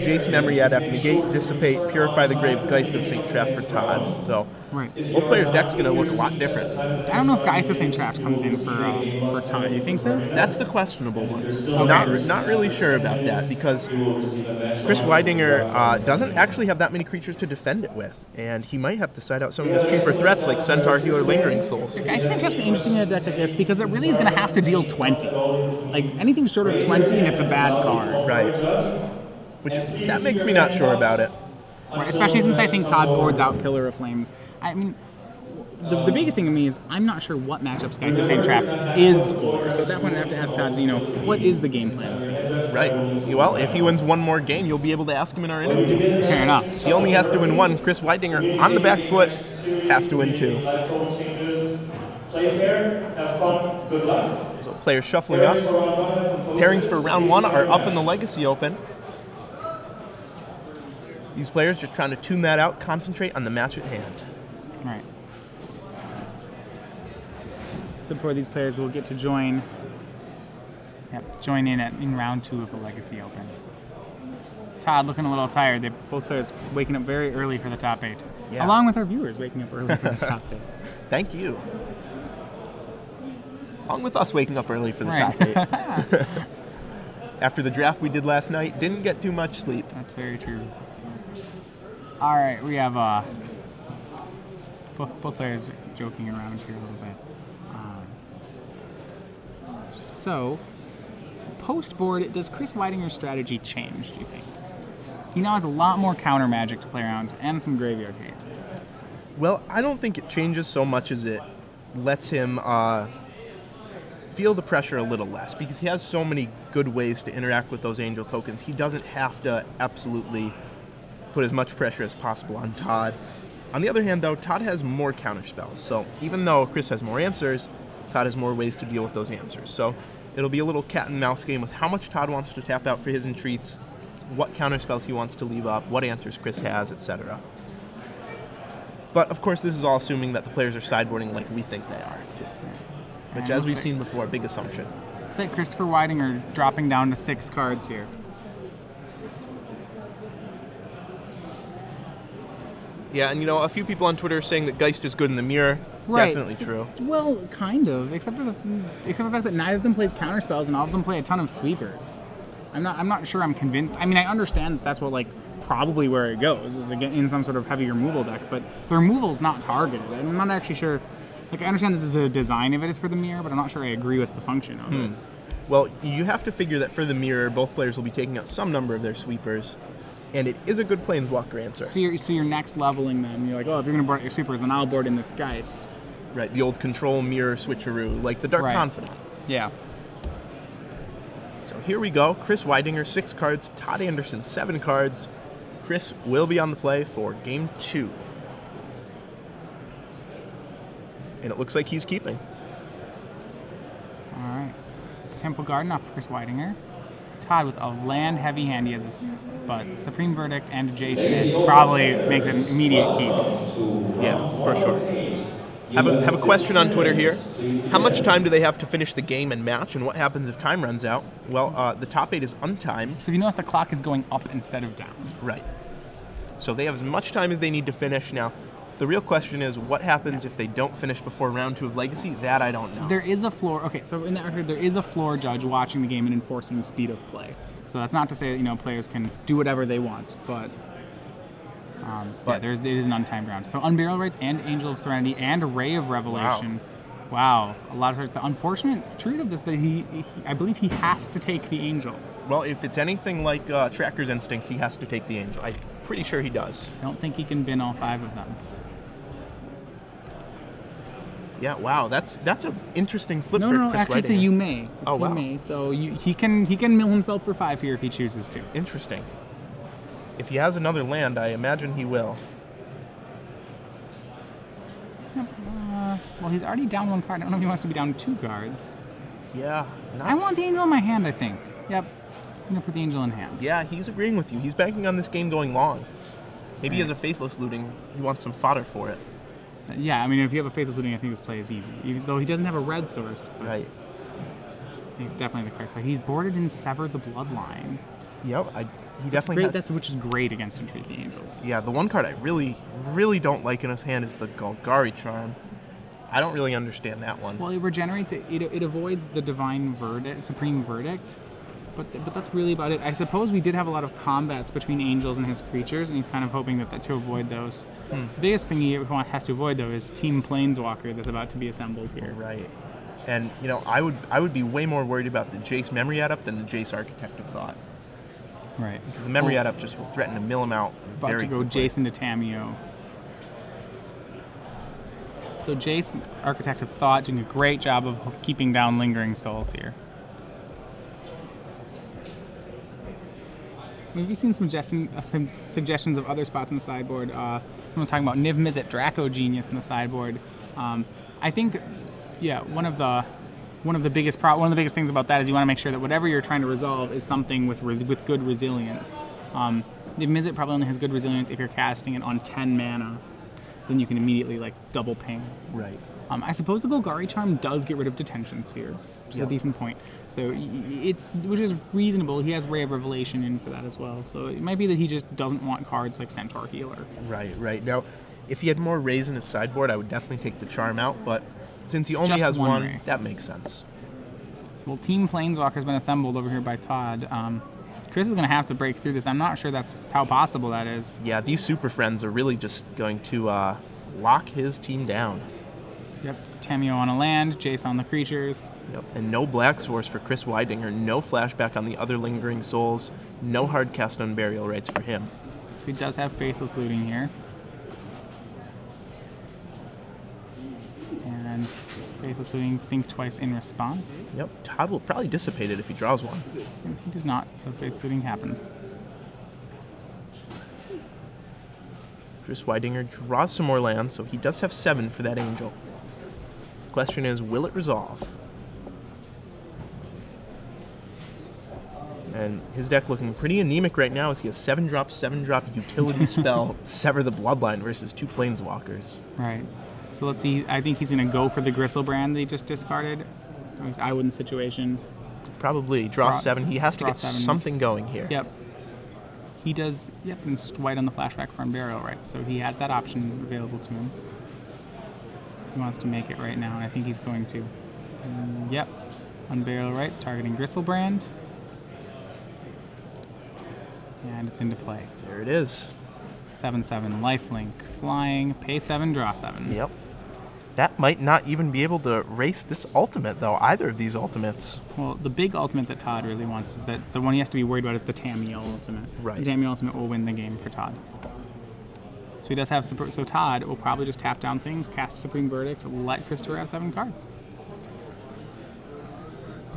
A: Jace Memory Adept, Negate, Dissipate, Purify the Grave, Geist of St. Traft for Todd. So
B: Right.
A: both players' decks going to look a lot different.
B: I don't know if Geist of St. Traft comes in for uh, for Todd. You think so?
A: That's the questionable one. Not, not really sure about that because Chris Weidinger uh, doesn't actually have that many creatures to defend it with, and he might have to side out some of his cheaper threats like Centaur, Healer, Lingering Souls.
B: Geist of St. Traft is interesting in a deck like this because it really is going to have to deal 20. Like anything short of 20 and it's a bad card.
A: Right. Which that makes me not sure about it.
B: Right, especially since I think Todd boards out Pillar of Flames. I mean, the, the biggest thing to me is I'm not sure what matchups Geist of St. Traft is for. So at that point, I have to ask Todd, you know, what is the game plan?
A: Right. Well, if he wins one more game, you'll be able to ask him in our interview.
B: Fair enough.
A: He only has to win one. Chris Weidinger on the back foot has to win two.
C: Live total changes. Play fair, have fun, good luck.
A: So players shuffling up.
C: Pairings for round one
A: Pairings for round one are up in the Legacy Open. These players just trying to tune that out, concentrate on the match at hand.
B: Right. So before these players will get to join, yep, join in at in round two of the Legacy Open. Todd looking a little tired. They both players waking up very early for the top eight,
A: Yeah.
B: along with our viewers waking up early for the top eight.
A: Thank you. Along with us waking up early for the
B: Right.
A: top eight. After the draft we did last night, didn't get too much sleep.
B: That's very true. All right, we have uh, both, players joking around here a little bit. Um, so, post board, does Chris Weidinger's strategy change? Do you think? He now has a lot more counter magic to play around and some graveyard gates.
A: Well, I don't think it changes so much as it lets him uh, feel the pressure a little less because he has so many good ways to interact with those angel tokens. He doesn't have to absolutely put as much pressure as possible on Todd. On the other hand, though, Todd has more counter spells. So even though Chris has more answers, Todd has more ways to deal with those answers. So it'll be a little cat and mouse game with how much Todd wants to tap out for his entreats, what counter spells he wants to leave up, what answers Chris has, etc. But of course, this is all assuming that the players are sideboarding like we think they are, too. Which, as we've seen before, a big assumption.
B: Looks like Christopher Weidinger dropping down to six cards here.
A: Yeah, and you know, a few people on Twitter are saying that Geist is good in the mirror.
B: Right.
A: Definitely true.
B: Well, kind of, except for the except for the fact that neither of them plays counter spells and all of them play a ton of sweepers. I'm not I'm not sure I'm convinced. I mean, I understand that that's what like probably where it goes is again in some sort of heavy removal deck, but the removal's not targeted. I'm not actually sure. Like I understand that the design of it is for the mirror, but I'm not sure I agree with the function of it. Hmm.
A: Well, you have to figure that for the mirror, both players will be taking out some number of their sweepers, and it is a good planeswalker answer.
B: So you're so you're next leveling them. You're like, oh, if you're gonna board your sweepers, then I'll board in this Geist.
A: Right, the old control mirror switcheroo, like the Dark
B: Right.
A: Confidant.
B: Yeah.
A: So here we go. Chris Weidinger, six cards. Todd Anderson, seven cards. Chris will be on the play for game two. And it looks like he's keeping.
B: All right. Temple Garden off Chris Weidinger. With a land heavy hand. He has this, but Supreme Verdict and Jason it probably makes an immediate keep.
A: Yeah, for sure. Have a, have a question on Twitter here. How much time do they have to finish the game and match, and what happens if time runs out? Well, uh, the top eight is untimed.
B: So if you notice, the clock is going up instead of down.
A: Right. So they have as much time as they need to finish. Now, the real question is what happens if they don't finish before round two of Legacy? That I don't know.
B: There is a floor. Okay, so in that record, there is a floor judge watching the game and enforcing the speed of play. So that's not to say that you know players can do whatever they want, but. Um, yeah,
A: But-
B: there's it is an untimed round. So Unburial Rites and Angel of Serenity and Ray of Revelation. Wow. a lot of the unfortunate truth of this that he, he, I believe he has to take the Angel.
A: well, if it's anything like uh, Tracker's Instincts, he has to take the Angel. I'm pretty sure he does.
B: I don't think he can bin all five of them.
A: Yeah, wow, that's that's an interesting flip.
B: No, no, no actually,
A: Whiting.
B: you may.
A: Oh, wow.
B: May. So you, he can he can mill himself for five here if he chooses to.
A: Interesting. If he has another land, I imagine he will.
B: Uh, well, he's already down one card. I don't know if he wants to be down two cards.
A: Yeah. Not...
B: I want the angel in my hand. I think. Yep. I'm gonna put the angel in hand.
A: Yeah, he's agreeing with you. He's banking on this game going long. Maybe
B: right.
A: as a faithless looting, he wants some fodder for it.
B: Yeah, I mean, if you have a Faithless Looting, I think this play is easy. Even though he doesn't have a red source, but
A: Right.
B: he's definitely the correct play. He's boarded in Sever the Bloodline.
A: Yep. I, he definitely
B: great.
A: has.
B: That's which is great against Entreat the Angels.
A: Yeah, the one card I really, really don't like in his hand is the Golgari Charm. I don't really understand that one.
B: Well, it regenerates. It, it, it avoids the Divine Verdict, Supreme Verdict. But, th- but that's really about it. I suppose we did have a lot of combats between angels and his creatures, and he's kind of hoping that, that to avoid those.
A: Hmm.
B: The biggest thing he has to avoid, though, is Team Planeswalker that's about to be assembled here.
A: Right. And you know, I would I would be way more worried about the Jace Memory Adept than the Jace Architect of Thought.
B: Right.
A: Because the Memory
B: Well,
A: Adept just will threaten to mill him out
B: About
A: very
B: to go
A: quickly.
B: Jason to Tamiyo. So Jace, Architect of Thought, doing a great job of keeping down Lingering Souls here. We've seen some, suggestion, uh, some suggestions of other spots in the sideboard. Uh, someone's talking about Niv Mizzet, Dracogenius in the sideboard. Um, I think, yeah, one of the one of the biggest pro- one of the biggest things about that is you want to make sure that whatever you're trying to resolve is something with res- with good resilience. Um, Niv Mizzet probably only has good resilience if you're casting it on 10 mana, then you can immediately like double ping.
A: Right.
B: Um, I suppose the Golgari charm does get rid of Detention Sphere, which is a decent point. So it, which is reasonable. He has Ray of Revelation in for that as well. So it might be that he just doesn't want cards like Centaur Healer.
A: Right, right. Now, if he had more rays in his sideboard, I would definitely take the charm out, but since he only
B: Just
A: has
B: one
A: one, that makes sense.
B: So well, Team Planeswalker's been assembled over here by Todd. Um, Chris is going to have to break through this. I'm not sure that's how possible that is.
A: Yeah, these super friends are really just going to uh, lock his team down.
B: Yep. Tamiyo on a land, Jace on the creatures.
A: Yep. And no black source for Chris Weidinger, no flashback on the other lingering souls, no hard cast Unburial Rites for him.
B: So he does have Faithless Looting here. And Faithless Looting, think twice in response.
A: Yep. Todd will probably dissipate it if he draws one.
B: He does not, so Faithless Looting happens.
A: Chris Weidinger draws some more lands, so he does have seven for that angel. Question is, will it resolve? And his deck looking pretty anemic right now as he has seven drop, seven drop utility spell, sever the bloodline versus two planeswalkers.
B: Right. So let's see. I think he's going to go for the Griselbrand that he just discarded. At least I would in situation.
A: Probably draw
B: Draw-
A: seven. He has to get
B: seven.
A: something going here.
B: Yep. He does, yep, and it's white on the flashback from Unburial Rite? so he has that option available to him. He wants to make it right now, and I think he's going to. Mm, yep. Unburial Rights targeting Griselbrand. And it's into play.
A: There it is.
B: 7 7 lifelink, flying, pay 7, draw 7.
A: Yep. That might not even be able to race this ultimate, though, either of these ultimates.
B: Well, the big ultimate that Todd really wants is that the one he has to be worried about is the Tamiyo ultimate.
A: Right.
B: The Tamiyo ultimate will win the game for Todd. So he does have super, so Todd will probably just tap down things, cast Supreme Verdict, let Christopher have seven cards.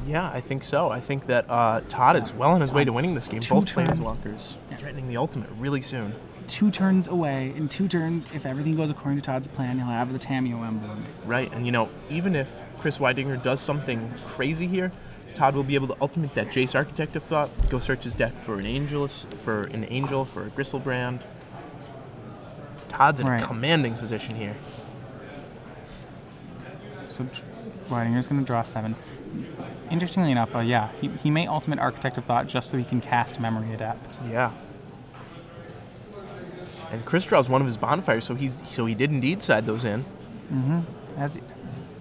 A: Yeah, I think so. I think that uh, Todd is well on his way to winning this game.
B: Two
A: Both
B: turn-
A: planeswalkers
B: Yeah.
A: threatening the ultimate really soon.
B: Two turns away, in two turns, if everything goes according to Todd's plan, he'll have the Tamiyo emblem.
A: Right, and you know, even if Chris Weidinger does something crazy here, Todd will be able to ultimate that Jace Architect of Thought, go search his deck for an angel, for an angel, for a Griselbrand. Todd's in
B: Right.
A: a commanding position here.
B: So Weidinger's going to draw seven. Interestingly enough, uh, yeah, he, he may ultimate Architect of Thought just so he can cast Memory Adept.
A: Yeah. And Chris draws one of his bonfires, so he's so he did indeed side those in.
B: Mm-hmm. As,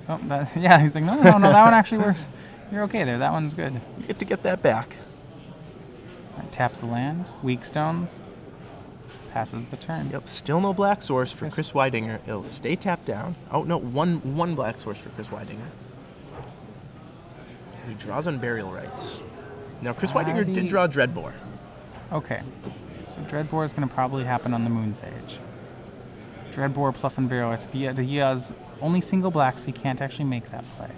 B: oh, that, yeah, he's like, no, no, no, that one actually works. You're okay there. That one's good.
A: You get to get that back.
B: Alright, taps the land. Weak stones. Passes the turn.
A: Yep, still no black source for
B: Chris-
A: Chris Weidinger. It'll stay tapped down. Oh no, one one black source for Chris Weidinger. He draws Unburial Rites. Now Chris Weidinger did draw Dreadbore.
B: Okay. So Dreadbore is going to probably happen on the Moon Sage. Dreadbore plus Unburial. It's he, he has only single black, so he can't actually make that play.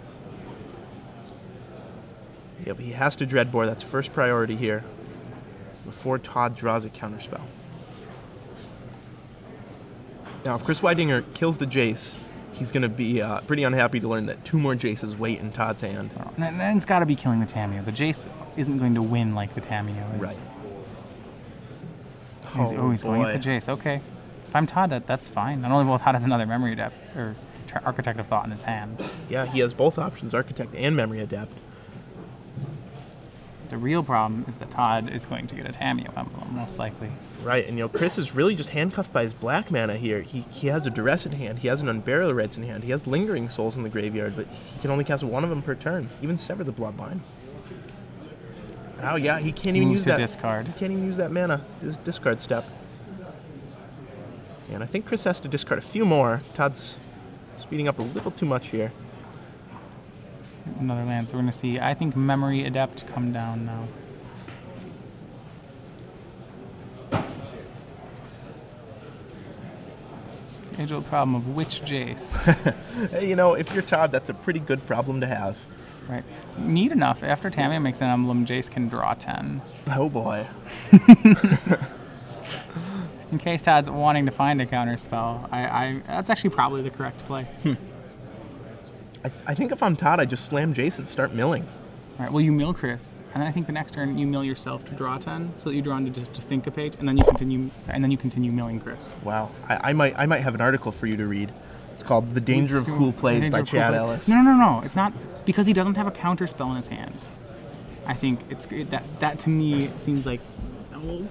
A: Yep, he has to Dreadbore. That's first priority here. Before Todd draws a counterspell. Now, if Chris Weidinger kills the Jace, he's going to be uh, pretty unhappy to learn that two more Jaces wait in Todd's hand.
B: And then it's got to be killing the Tamiyo. The Jace isn't going to win like the Tamiyo is.
A: Right.
B: He's, oh, he's going with the Jace. Okay. If I'm Todd, that, that's fine. Not only will Todd has another memory adept or architect of thought in his hand.
A: Yeah, he has both options, architect and memory adept.
B: The real problem is that Todd is going to get a Tamiyo emblem, most likely.
A: Right, and you know, Chris is really just handcuffed by his black mana here. He, he has a duress in hand, he has an unburial rites in hand, he has lingering souls in the graveyard, but he can only cast one of them per turn. Even sever the bloodline. Oh yeah, he can't even use that.
B: discard.
A: He can't even use that mana. His discard step. And I think Chris has to discard a few more. Todd's speeding up a little too much here.
B: Another land, so we're going to see, I think, Memory Adept come down now. Age old problem of which Jace.
A: Hey, you know, if you're Todd, that's a pretty good problem to have.
B: right. Neat enough, after Tamiyo makes an emblem, Jace can draw 10.
A: Oh boy.
B: In case Todd's wanting to find a counter spell, I, I that's actually probably the correct play. Hmm.
A: I, I think if I'm Todd, I just slam Jason, start milling.
B: Right. Well, you mill Chris, and then I think the next turn you mill yourself to draw ten, so that you draw into to, to syncopate, and then you continue, and then you continue milling Chris.
A: Wow, I, I might I might have an article for you to read. It's called "The Danger of Cool Plays" by
B: Cool
A: Chad
B: Play.
A: Ellis.
B: No, no, no, no. It's not because he doesn't have a counter spell in his hand. I think it's that that to me seems like.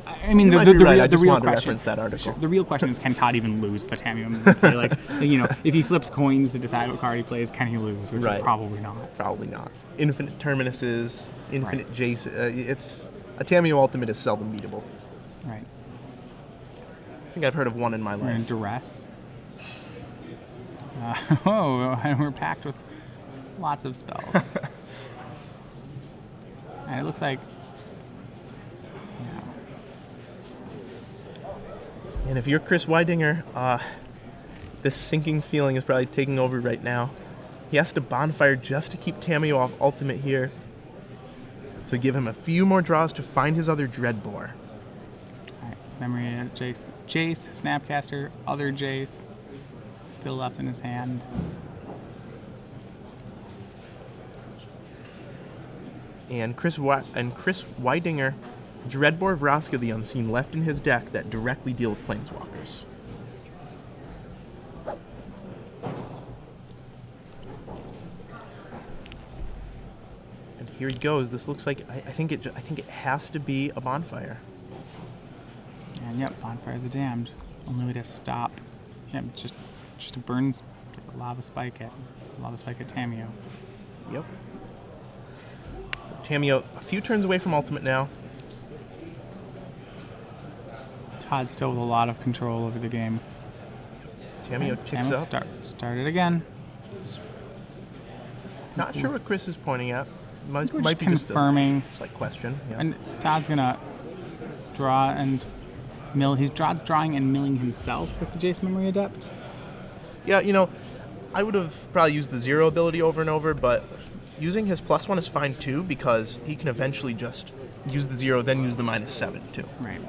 B: I mean, the, the, the
A: right,
B: real,
A: I
B: the real question.
A: that article.
B: Sure. The real question is, can Todd even lose the Tamium? Like, you know, if he flips coins to decide what card he plays, can he lose? Which is
A: Right.
B: probably not.
A: Probably not. Infinite terminuses, infinite Jason. Uh, it's a Tamiyo Ultimate is seldom beatable.
B: Right.
A: I think I've heard of one in my
B: We're in
A: life.
B: duress. Uh, oh, and we're packed with lots of spells. and it looks like.
A: And if you're Chris Weidinger, uh, this sinking feeling is probably taking over right now. He has to bonfire just to keep Tamiyo off Ultimate here. To give him a few more draws to find his other Dreadbore.
B: Alright, memory Jace. Jace, Snapcaster, other Jace. Still left in his hand.
A: and Chris Wa- and Chris Weidinger, Dreadbore Vraska the Unseen left in his deck that directly deal with planeswalkers. And here he goes. This looks like I, I think it. I think it has to be a bonfire.
B: And yep, Bonfire of the Damned. It's the only way to stop. Yep, just just to burn get lava spike at lava spike at Tamiyo.
A: Yep. Tamiyo a few turns away from ultimate now.
B: Todd still with a lot of control over the game. Tamiyo
A: up.
B: Start, start it again.
A: Not sure what Chris is pointing at. Might,
B: We're
A: might
B: just
A: be just a
B: confirming.
A: slight question. Yeah.
B: And Todd's gonna draw and mill. He's Todd's drawing and milling himself with the Jace Memory Adept.
A: Yeah, you know, I would have probably used the zero ability over and over, but using his plus one is fine too because he can eventually just use the zero, then use the minus seven too.
B: Right.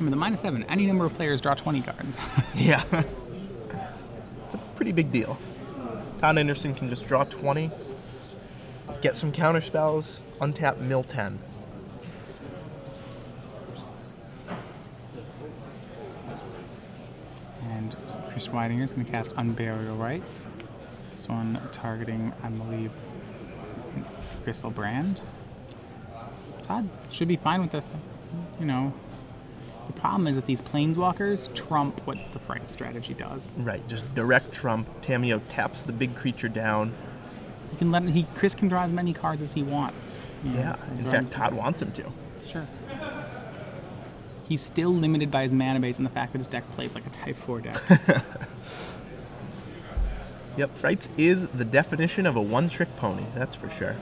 B: Remember the minus seven. Any number of players draw 20 cards.
A: Yeah. it's a pretty big deal. Todd Anderson can just draw 20, get some counter spells, untap mill 10.
B: and Chris Weidinger is going to cast Unburial Rites. This one targeting, I believe, Griselbrand. Todd should be fine with this. You know, the problem is that these planeswalkers trump what the Fright strategy does.
A: Right, just direct trump. Tamiyo taps the big creature down.
B: He can let him, he Chris can draw as many cards as he wants. you know,
A: Yeah, in fact, Todd wants him to.
B: Sure. He's still limited by his mana base and the fact that his deck plays like a Type 4 deck.
A: Yep, Frites is the definition of a one trick pony, that's for sure.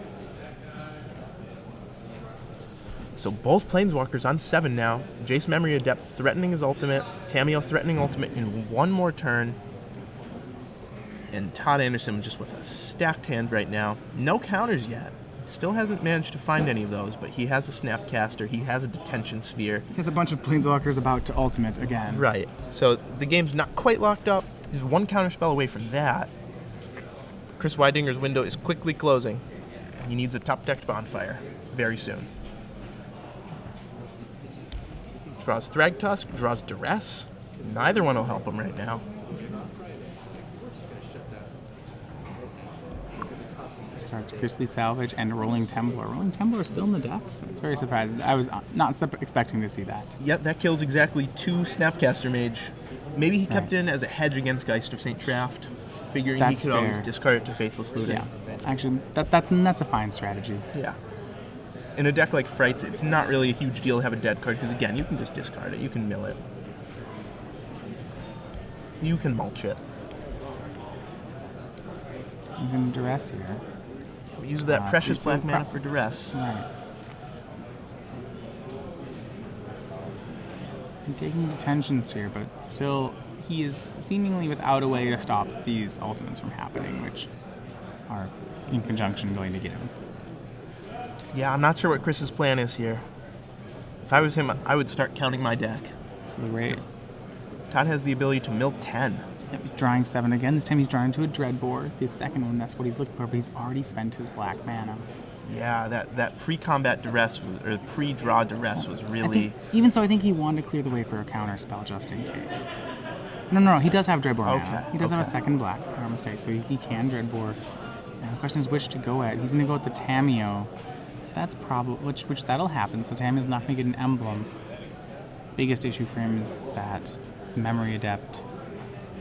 A: So both Planeswalkers on seven now. Jace Memory Adept threatening his ultimate, Tamiyo threatening ultimate in one more turn. And Todd Anderson just with a stacked hand right now. No counters yet. Still hasn't managed to find any of those, but he has a Snapcaster, he has a Detention Sphere.
B: he has a bunch of planeswalkers about to ultimate again.
A: Right. So the game's not quite locked up, He's one counter spell away from that. Chris Weidinger's window is quickly closing. He needs a top decked bonfire very soon. Draws Thragtusk, draws Duress. Neither one will help him right now.
B: Starts Grisly Salvage and Rolling Temblor. Rolling Temblor is still in the deck? That's very surprising. I was uh, not expecting to see that.
A: Yep, that kills exactly two Snapcaster Mage. Maybe he kept
B: Right.
A: in as a hedge against Geist of St. Traft, figuring
B: That's
A: he could always discard it to Faithless Looting.
B: Yeah, actually, that, that's that's a fine strategy.
A: Yeah. In a deck like Frites, it's not really a huge deal to have a dead card because, again, you can just discard it. You can mill it. You can mulch it.
B: He's in duress here.
A: Use that
B: Ah,
A: precious
B: so
A: black mana for duress.
B: Right. I'm taking detentions here, but still, he is seemingly without a way to stop these ultimates from happening, which are in conjunction going to get him.
A: Yeah, I'm not sure what Chris's plan is here. If I was him, I would start counting my deck.
B: So the rate,
A: Todd has the ability to mill 10.
B: yep, he's drawing seven again. This time he's drawing to a dreadbore. His second one, that's what he's looking for, but he's already spent his black mana.
A: Yeah, that, that pre-combat duress, was, or pre-draw duress was really...
B: think, even so, I think he wanted to clear the way for a counter spell just in case. No, no, no, he does have Dreadbore now.
A: Okay,
B: He does have a second black, um, our mistake, so he, he can Dreadbore. And the question is which to go at. He's going to go with the Tamiyo. That's probably, which, which that'll happen, so Tamiyo's not going to get an emblem. Biggest issue for him is that Memory Adept.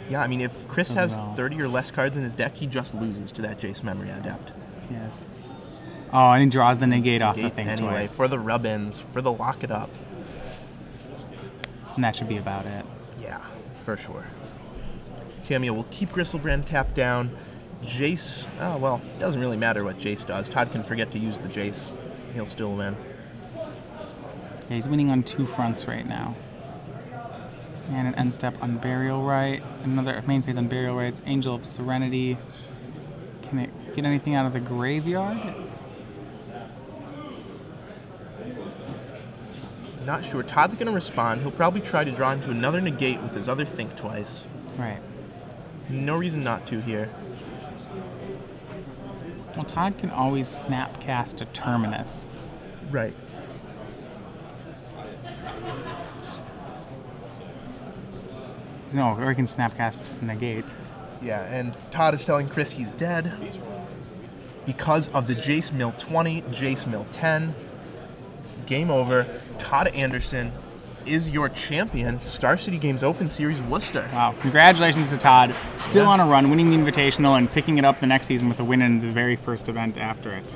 A: Yeah, I mean, if Chris
B: So
A: has
B: well.
A: 30 or less cards in his deck, he just loses to that Jace Memory Adept.
B: Yes. Oh, and he draws the negate off the thing
A: anyway,
B: twice.
A: for the rub-ins, for the lock it up.
B: and that should be about it.
A: Yeah, for sure. Tamiyo will keep Griselbrand tapped down. Jace, oh well, it doesn't really matter what Jace does. Todd can forget to use the Jace. He'll still win.
B: Yeah, he's winning on two fronts right now. And an end step Unburial Rite. Another main phase Unburial Rites. Angel of Serenity. Can it get anything out of the graveyard?
A: Not sure. Todd's gonna respond. He'll probably try to draw into another negate with his other think twice.
B: Right.
A: No reason not to here.
B: Well, Todd can always snapcast a Terminus.
A: Right.
B: No, or he can snapcast Negate.
A: Yeah, and Todd is telling Chris he's dead because of the Jace Mill 20, Jace Mill 10. Game over. Todd Anderson is your champion. Star City Games Open Series Worcester.
B: Wow. Congratulations to Todd. Still
A: Yeah.
B: on a run, winning the Invitational and picking it up the next season with a win in the very first event after it.